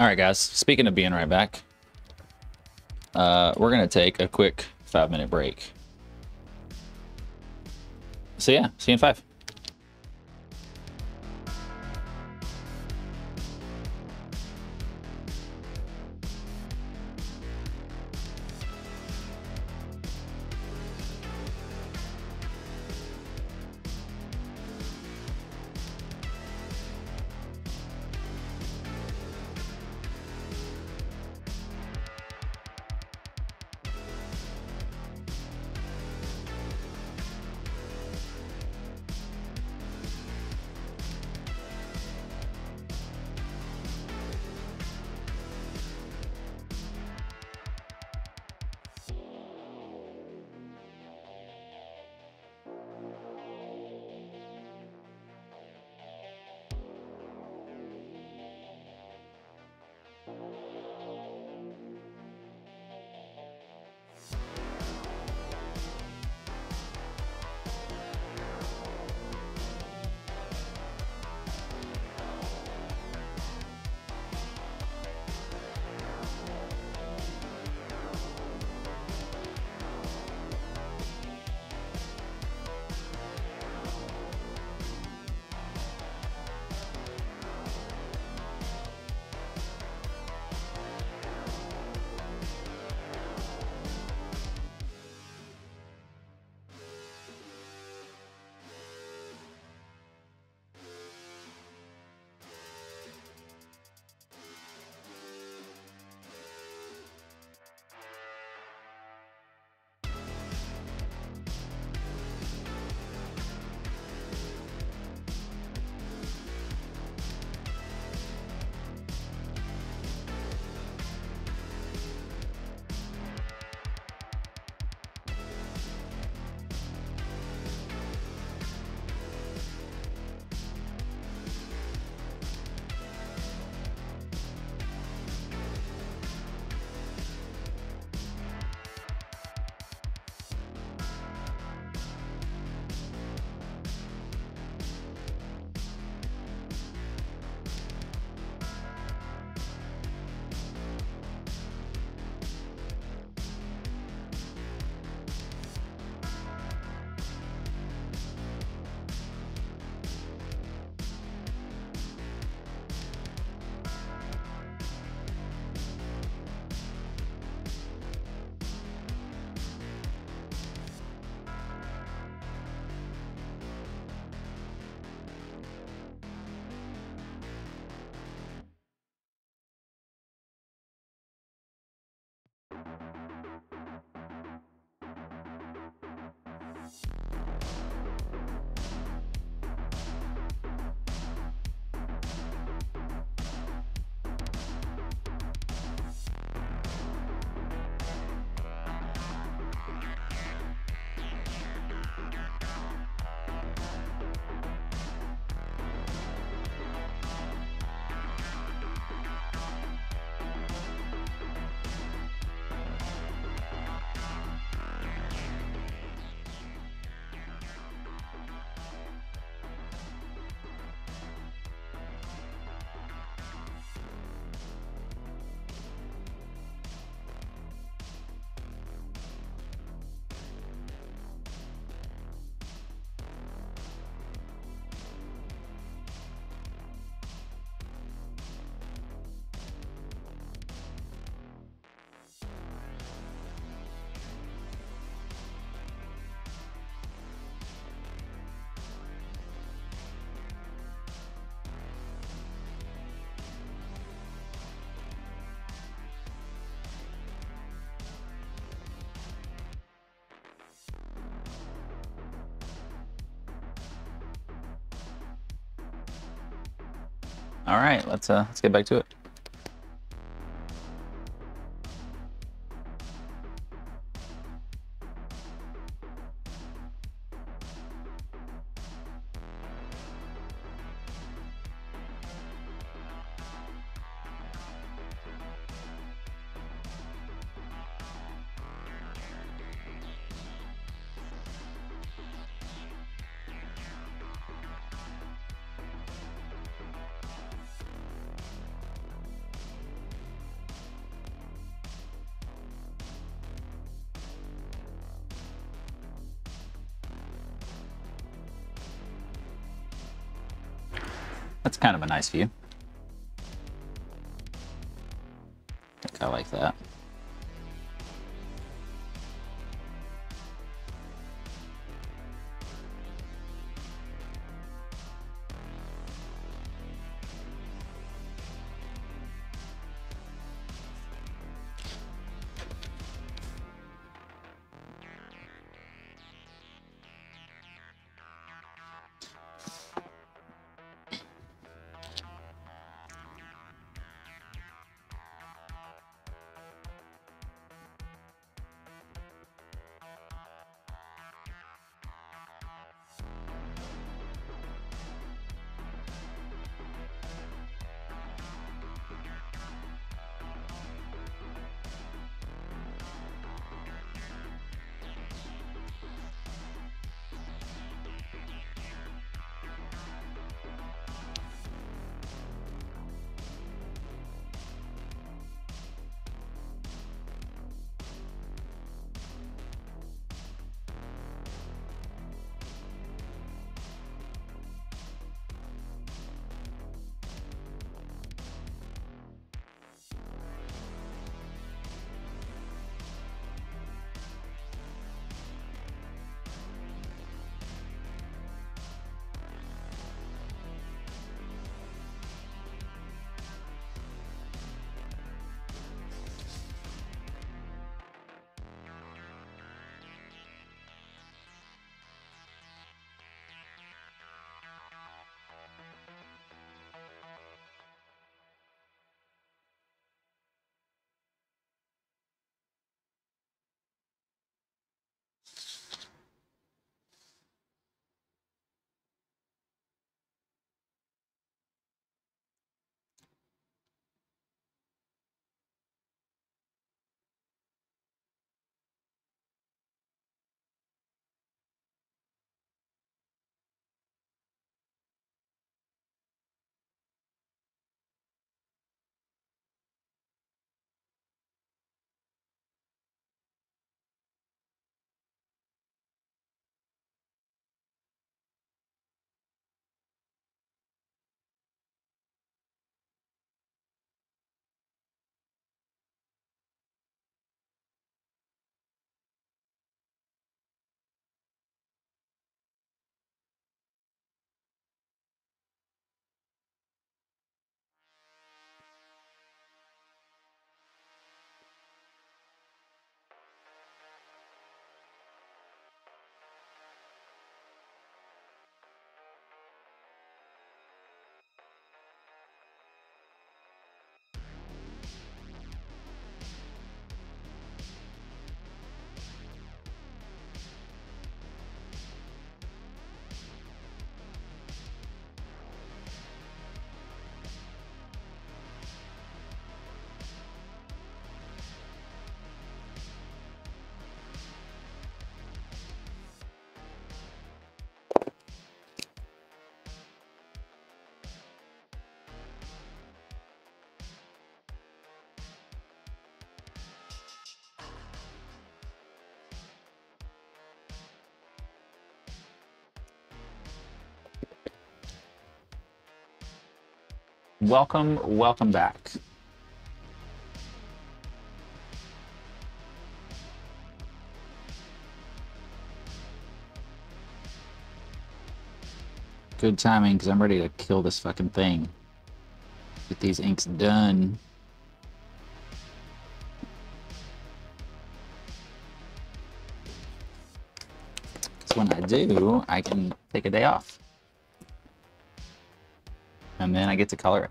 All right, guys. Speaking of being right back, uh, we're going to take a quick five minute break. So, yeah, see you in five. All right, let's uh, let's get back to it. Kind of a nice view. I think I like that. Welcome, welcome back. Good timing, because I'm ready to kill this fucking thing. Get these inks done. When I do, I can take a day off. And then I get to color it.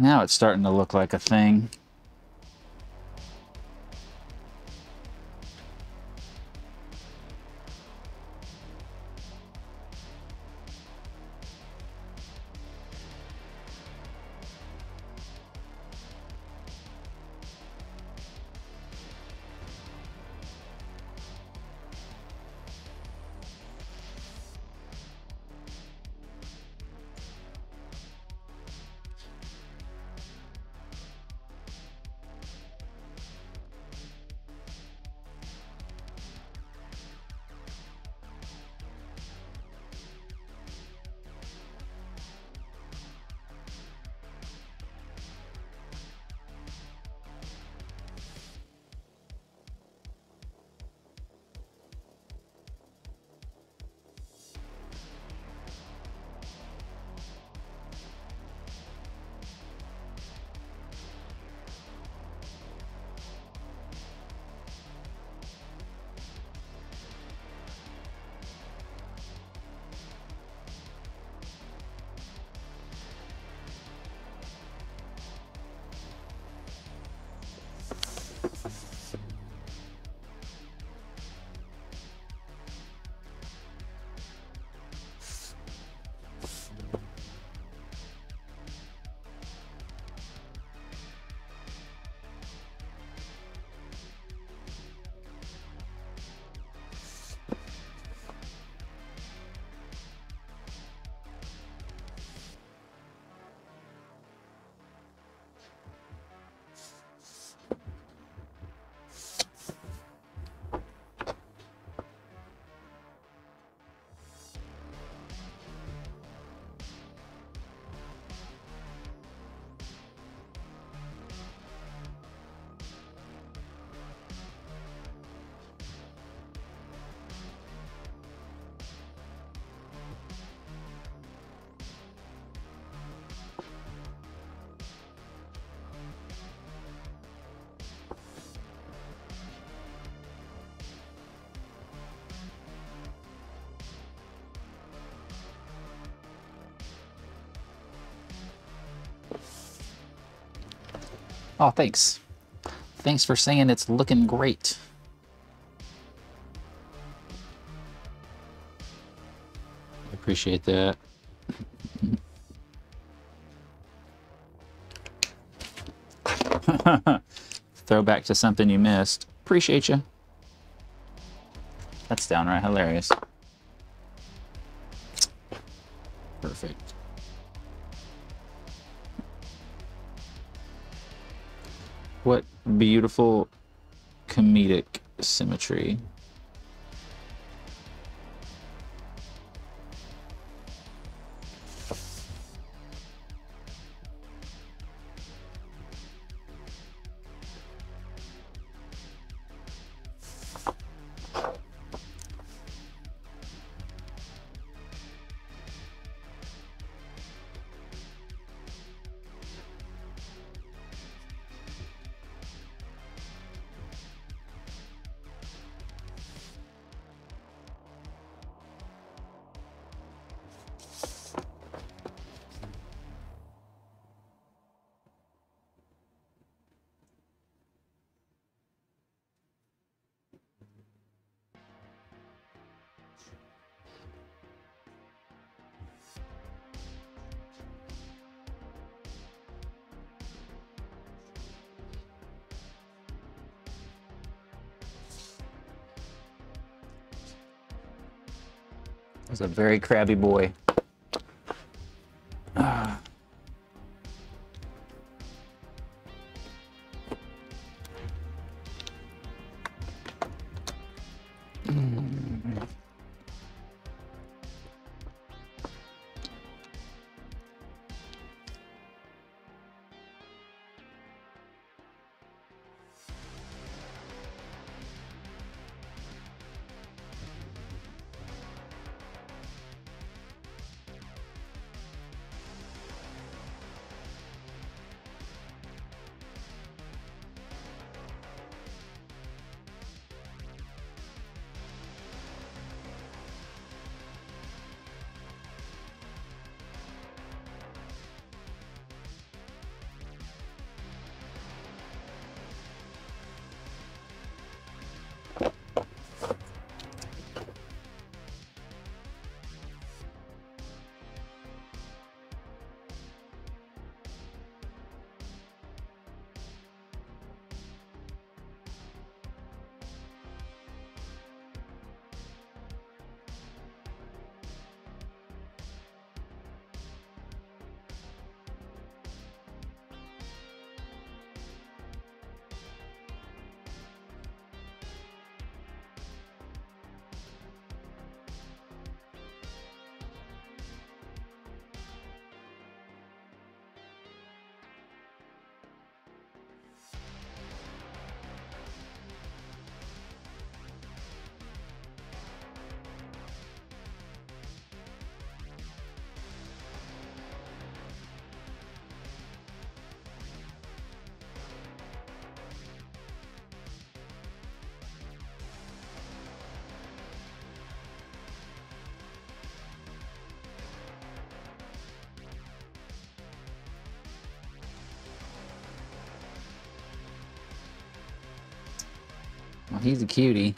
Now it's starting to look like a thing. Oh, thanks. Thanks for saying it's looking great. I appreciate that. Throwback to something you missed. Appreciate you. That's downright hilarious. Beautiful comedic symmetry. Was a very crabby boy. Cutie.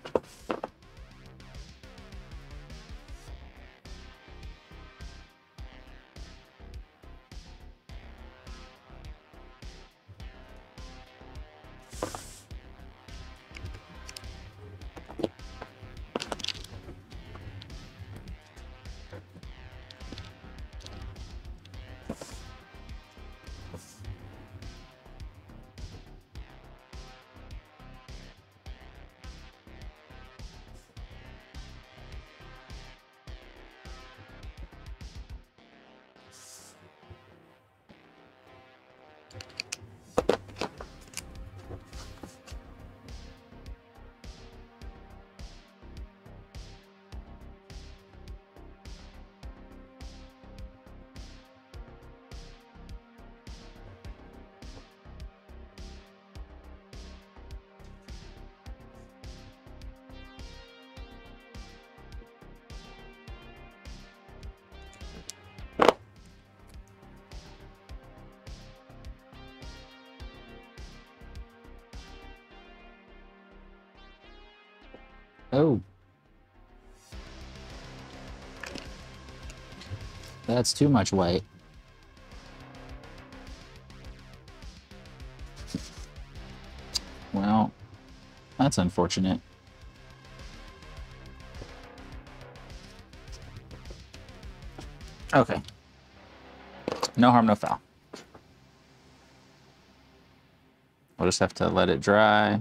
Oh. That's too much white. Well, that's unfortunate. Okay. No harm, no foul. We'll just have to let it dry,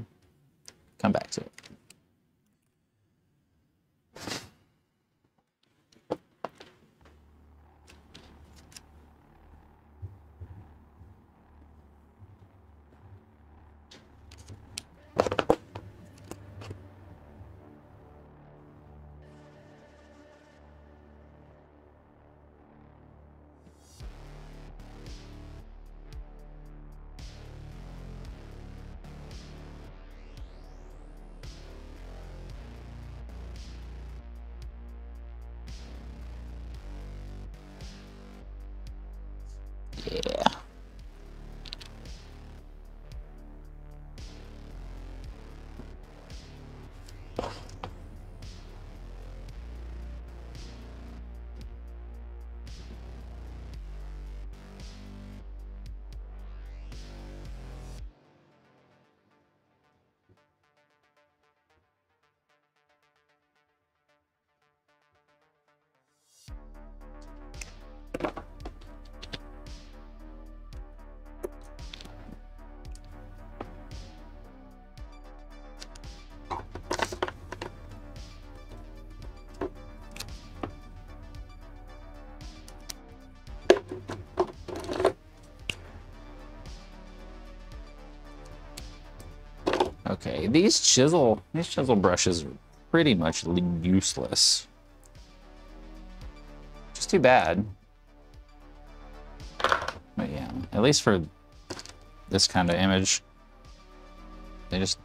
Okay, these chisel these chisel brushes are pretty much useless. Just too bad. But yeah, at least for this kind of image, they just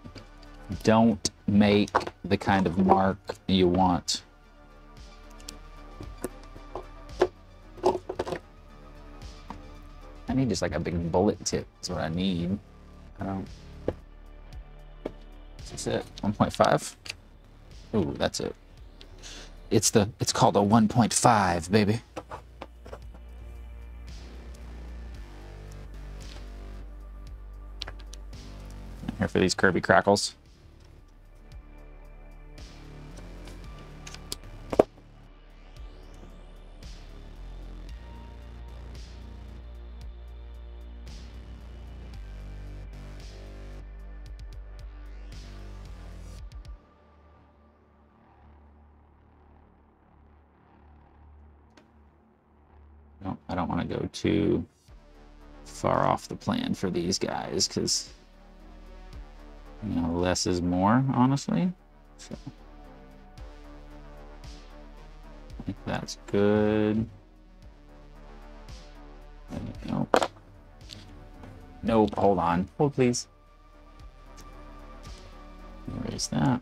don't make the kind of mark you want. I need just like a big bullet tip is what I need. I don't. It? 1.5? Ooh, that's it. It's the, it's called a 1.5, baby. Here for these Kirby crackles. Too far off the plan for these guys because you know less is more, honestly. So I think that's good. Nope. Nope. Hold on. Hold, please. Erase that.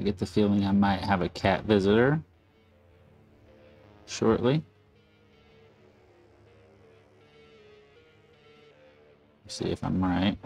I get the feeling I might have a cat visitor shortly. See if I'm right.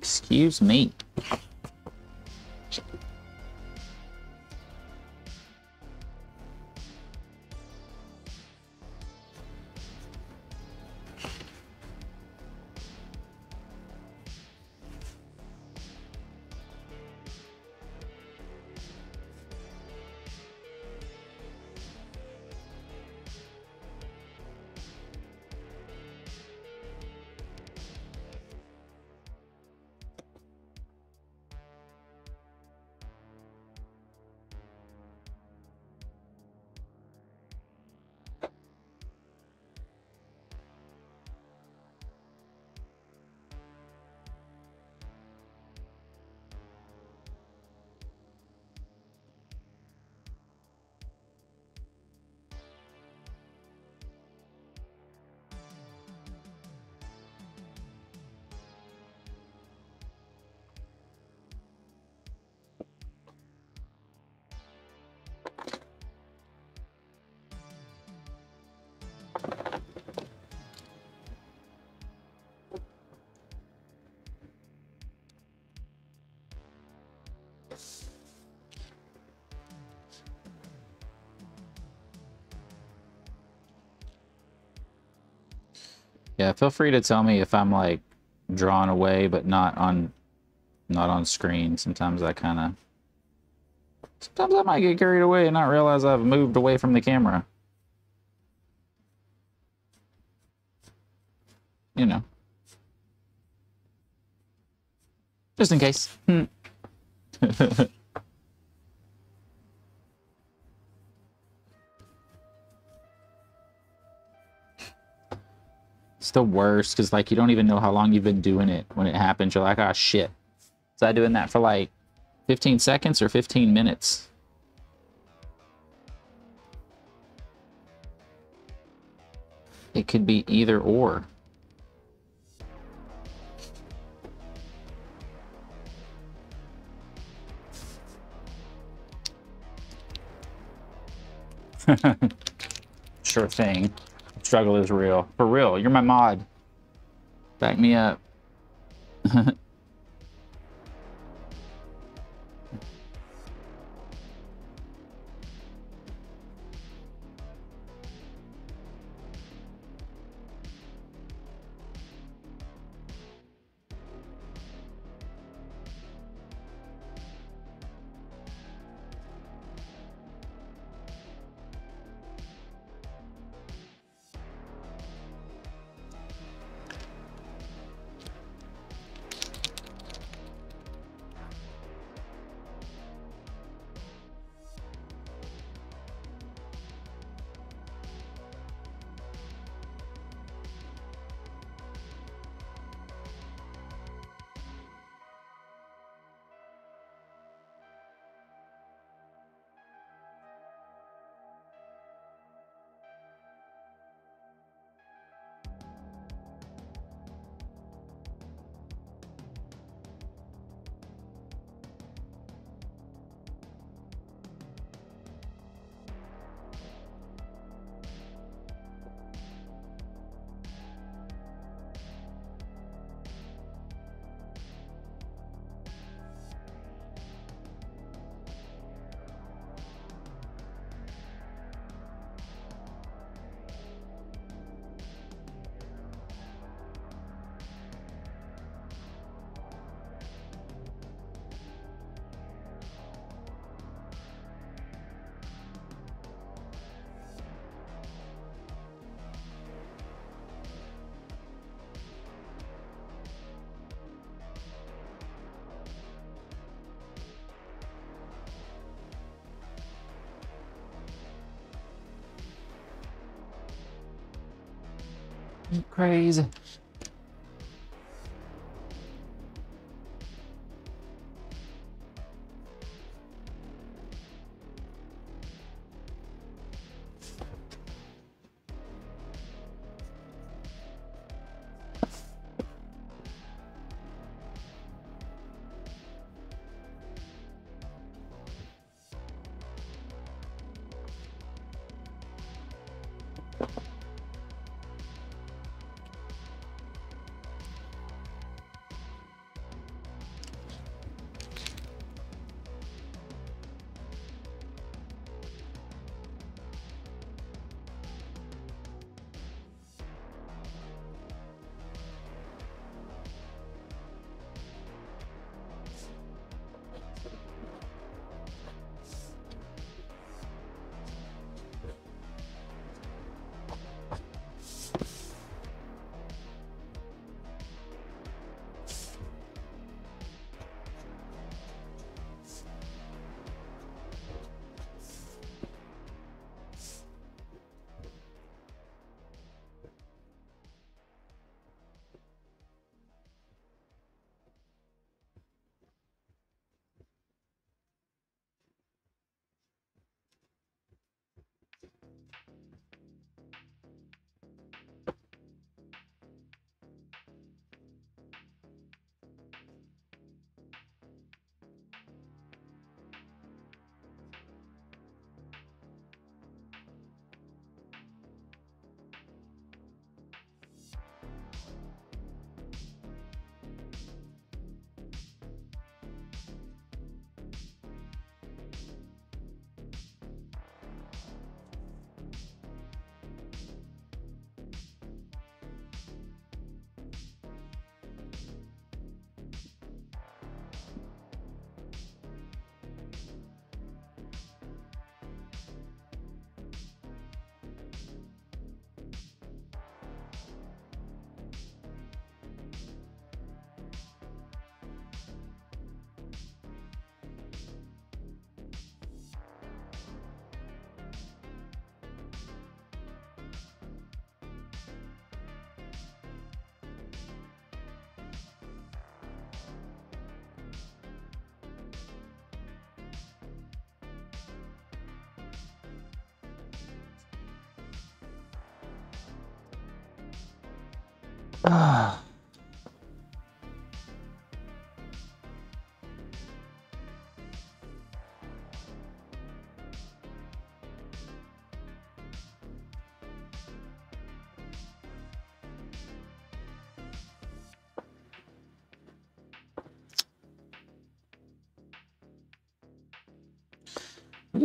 Excuse me. Yeah, feel free to tell me if I'm like drawn away but not on not on screen. Sometimes I kind of sometimes I might get carried away and not realize I've moved away from the camera. You know. Just in case. Hmm. It's the worst because like you don't even know how long you've been doing it when it happens. You're like, oh, shit. Was I doing that for like 15 seconds or 15 minutes? It could be either or. sure thing struggle is real. For real, you're my mod. Back me up. Crazy.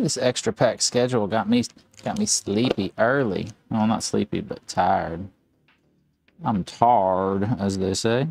This extra pack schedule. Got me got me sleepy early. Well, not sleepy, but tired. I'm tarred, as they say.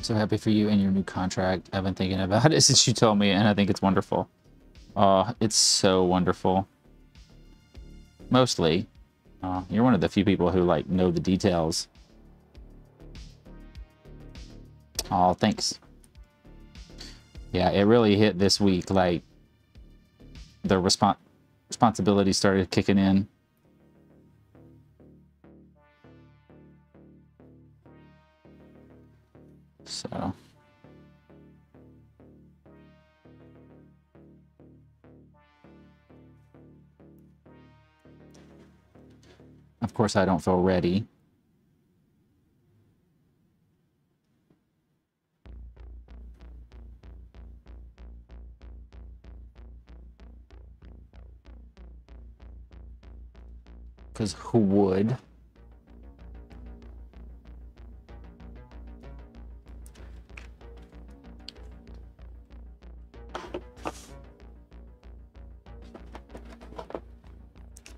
I'm so happy for you and your new contract. I've been thinking about it since you told me, and I think it's wonderful. Oh, it's so wonderful. Mostly. Uh, you're one of the few people who, like, know the details. Oh, thanks. Yeah, it really hit this week. Like, the respons responsibility started kicking in. Course, I don't feel ready. Because who would?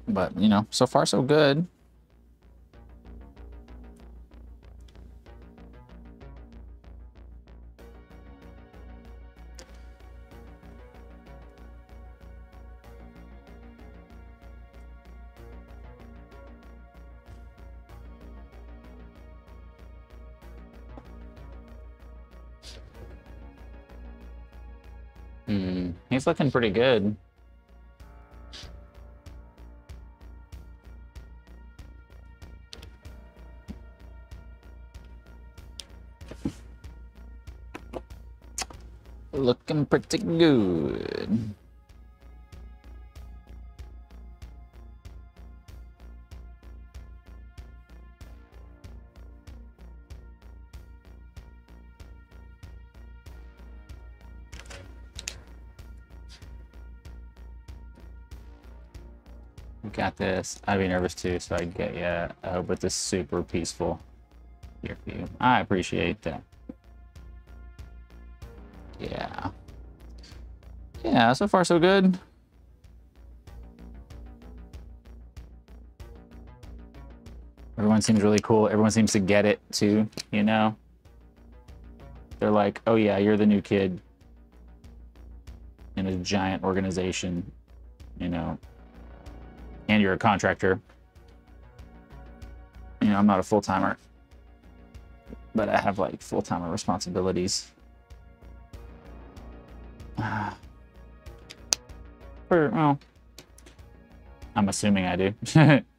But, you know, so far so good. He's looking pretty good. Looking pretty good. I'd be nervous too, so I get you. I hope it's super peaceful year for you. I appreciate that. Yeah. Yeah, so far so good. Everyone seems really cool. Everyone seems to get it too, you know? They're like, oh yeah, you're the new kid in a giant organization, you know, and you're a contractor. You know, I'm not a full timer, but I have like full timer responsibilities. For, well, I'm assuming I do.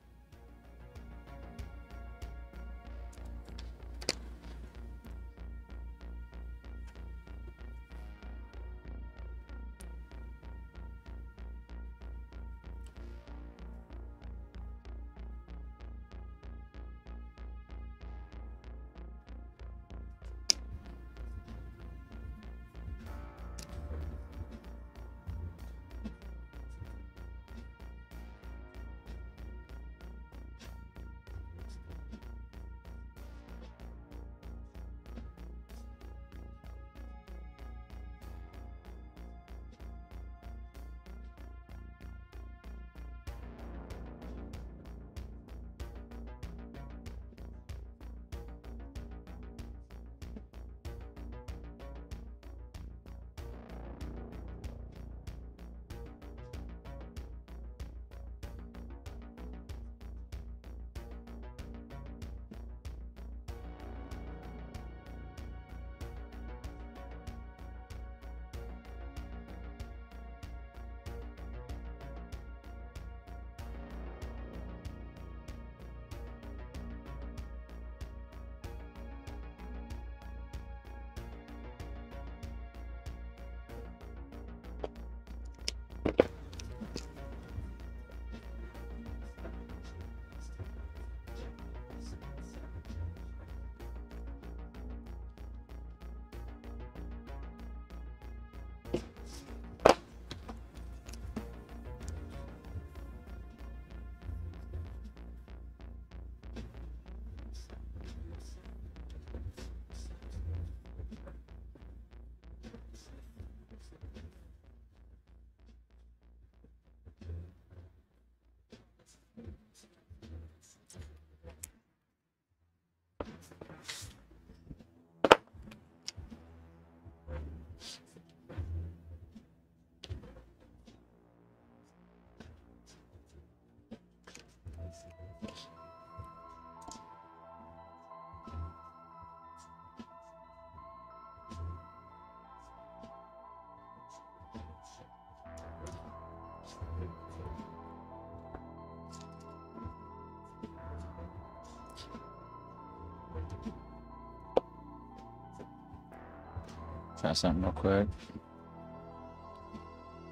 Try something real quick.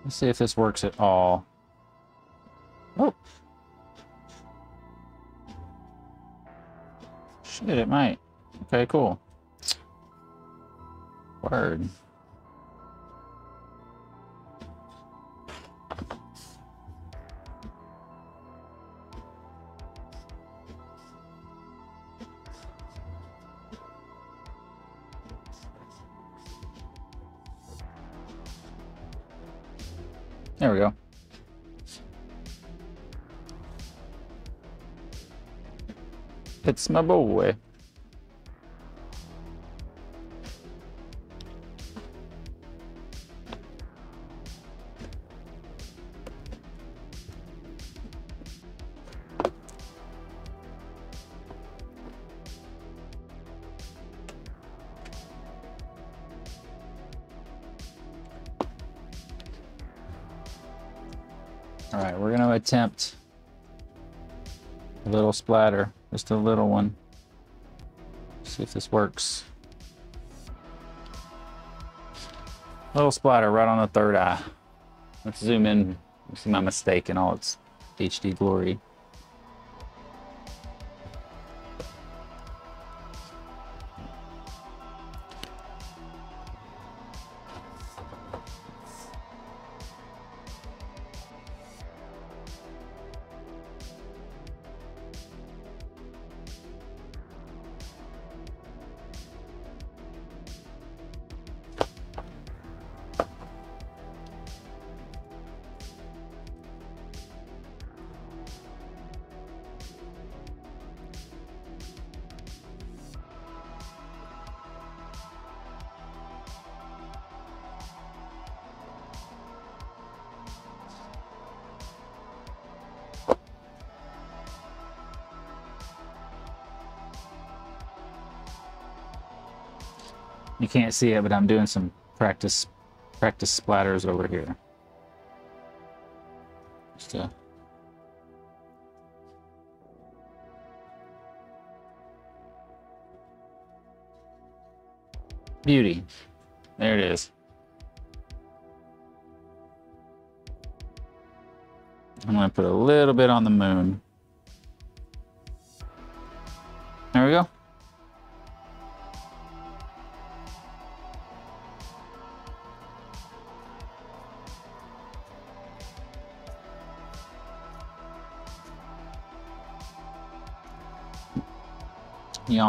Let's see if this works at all. Oh. Shit, it might. Okay, cool. Word. My boy. All right, we're gonna attempt a little splatter, just a little one. See if this works. Little splatter right on the third eye. Let's zoom in, see my mistake in all its HD glory. Can't see it, but I'm doing some practice practice splatters over here. Just uh, beauty. There it is. I'm gonna put a little bit on the moon.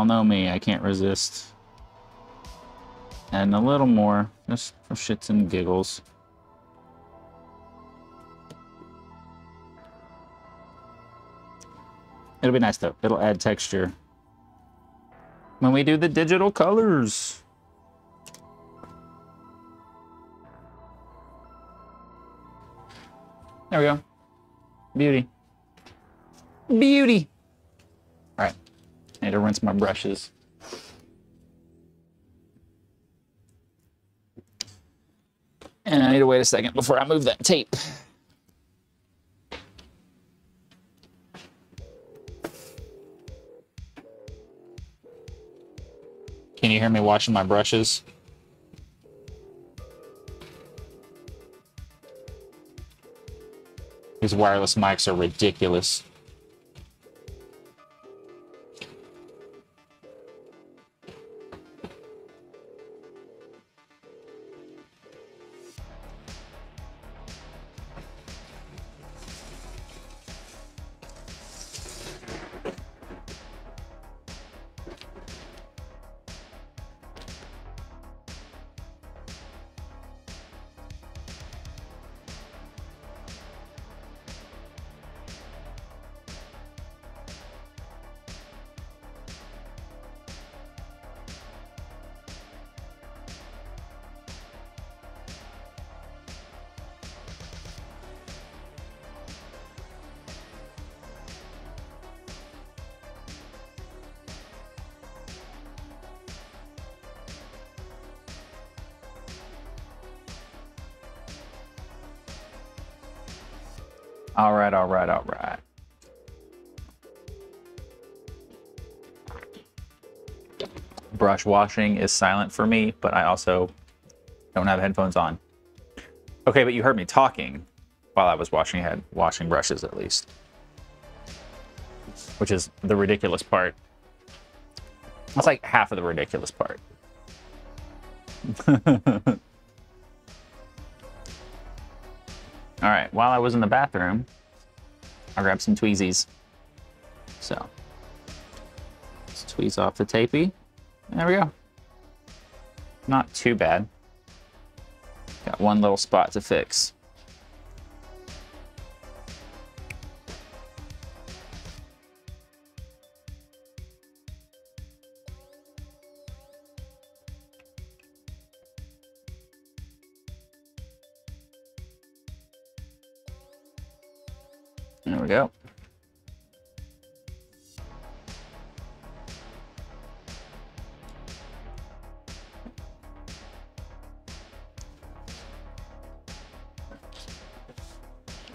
Y'all know me, I can't resist. And a little more, just for shits and giggles. It'll be nice though. It'll add texture. When we do the digital colors. There we go. Beauty. Beauty. My brushes. And I need to wait a second before I move that tape. Can you hear me washing my brushes? These wireless mics are ridiculous. Brush washing is silent for me, but I also Don't have headphones on. Okay, but you heard me talking while I was washing head, washing brushes at least. Which is the ridiculous part. That's like half of the ridiculous part. All right, while I was in the bathroom, I grabbed some Tweezies. So, let's tweeze off the tapey. There we go. Not too bad. Got one little spot to fix.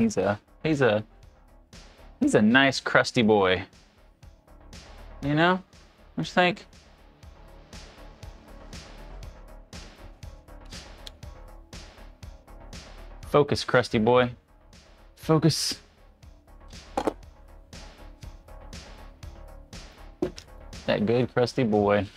He's a he's a he's a nice crusty boy. You know? What you think? Focus, crusty boy. Focus. That good crusty boy.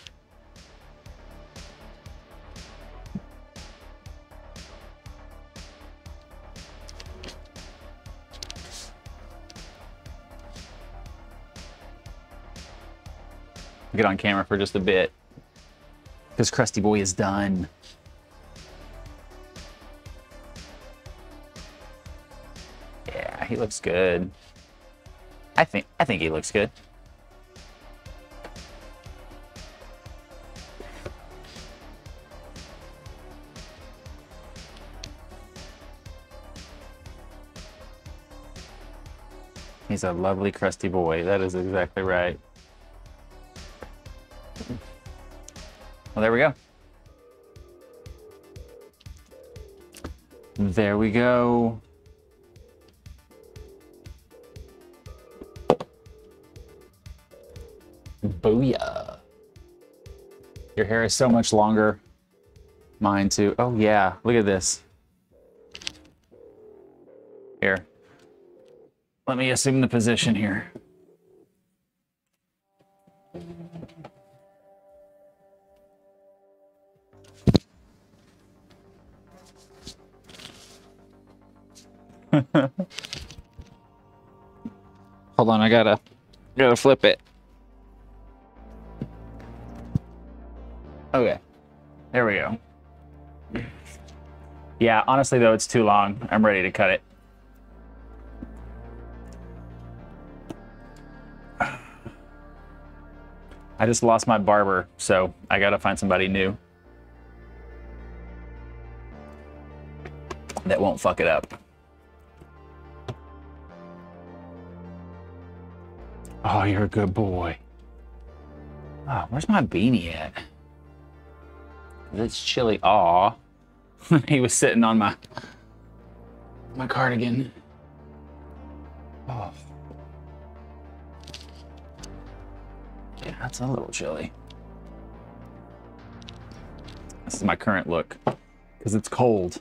Get on camera for just a bit. Because Crusty Boy is done. Yeah, he looks good. I think I think he looks good. He's a lovely crusty boy. That is exactly right. Well, there we go. There we go. Booyah. Your hair is so much longer. Mine too. Oh yeah, look at this. Here. Let me assume the position here. Gotta gotta flip it. Okay. There we go. Yeah, honestly though, it's too long. I'm ready to cut it. I just lost my barber, so I gotta find somebody new. That won't fuck it up. Oh, you're a good boy. Oh, where's my beanie at? It's chilly. Aw. he was sitting on my my cardigan. Oh. Yeah, that's a little chilly. This is my current look because it's cold.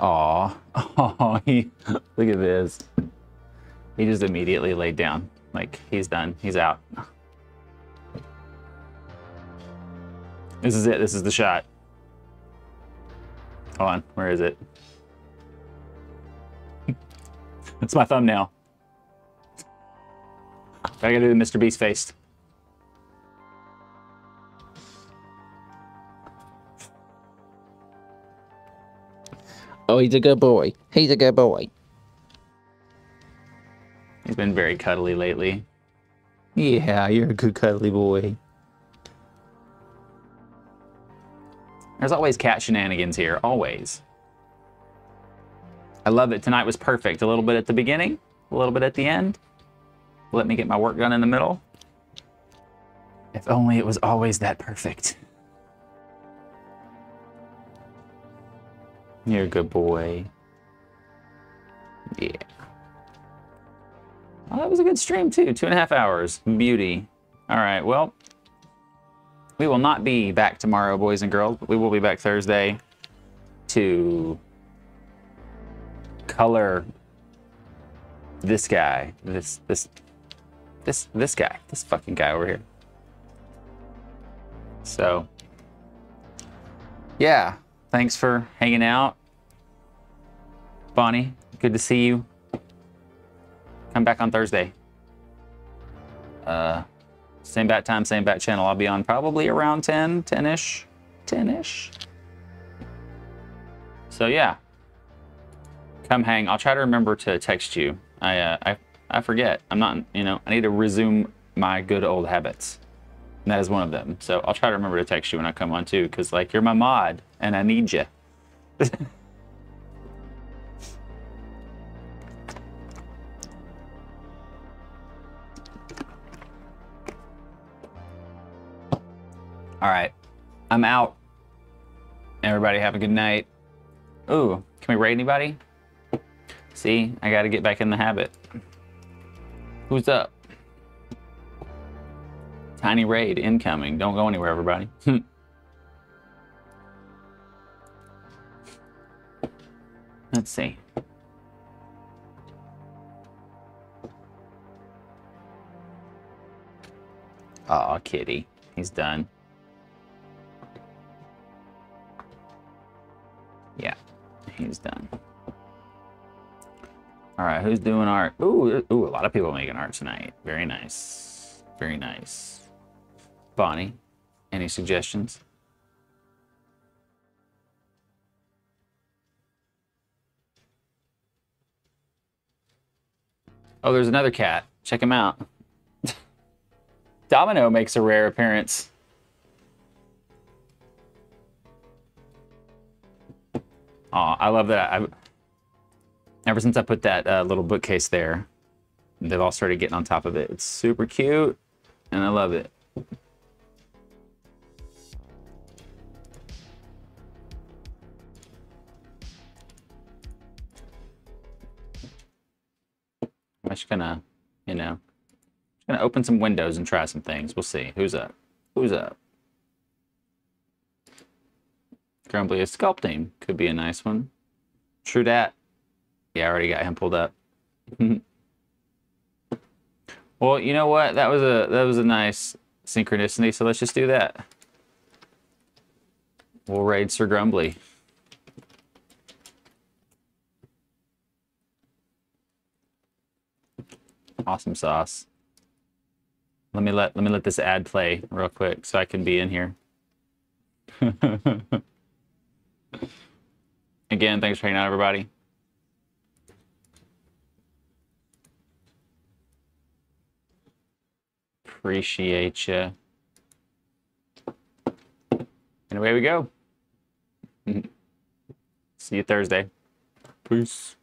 Aw. Oh, look at this. He just immediately laid down. Like, he's done. He's out. This is it. This is the shot. Hold on. Where is it? That's my thumbnail. I gotta do the Mr. Beast face. Oh, he's a good boy. He's a good boy. He's been very cuddly lately. Yeah, you're a good cuddly boy. There's always cat shenanigans here, always. I love it. Tonight was perfect. A little bit at the beginning, a little bit at the end. Let me get my work done in the middle. If only it was always that perfect. You're a good boy. Yeah. Oh, that was a good stream too. Two and a half hours. Beauty. All right, well, we will not be back tomorrow, boys and girls. But we will be back Thursday to color this guy, this this this this guy, this fucking guy over here. So, yeah, thanks for hanging out, Bonnie. Good to see you. Come back on Thursday. Uh, same bat time, same bat channel. I'll be on probably around 10, 10-ish, 10-ish. So yeah, come hang. I'll try to remember to text you. I, uh, I, I forget. I'm not, you know, I need to resume my good old habits. And that is one of them. So I'll try to remember to text you when I come on too, because like you're my mod and I need you. All right, I'm out. Everybody have a good night. Ooh, can we raid anybody? See, I got to get back in the habit. Who's up? Tiny raid incoming. Don't go anywhere, everybody. Hmm. Let's see. Aw, kitty. He's done. Yeah, he's done. All right, who's doing art? Ooh, ooh, a lot of people making art tonight. Very nice. Very nice. Bonnie, any suggestions? Oh, there's another cat. Check him out. Domino makes a rare appearance. Oh, I love that. I, ever since I put that uh, little bookcase there, they've all started getting on top of it. It's super cute, and I love it. I'm just gonna, you know, just gonna open some windows and try some things. We'll see. Who's up? Who's up? Grumbly is sculpting. Could be a nice one. True dat. Yeah, I already got him pulled up. well, you know what? That was a that was a nice synchronicity, so let's just do that. We'll raid Sir Grumbly. Awesome sauce. Let me let let me let this ad play real quick so I can be in here. Again, thanks for hanging out, everybody. Appreciate you. And away we go. See you Thursday. Peace.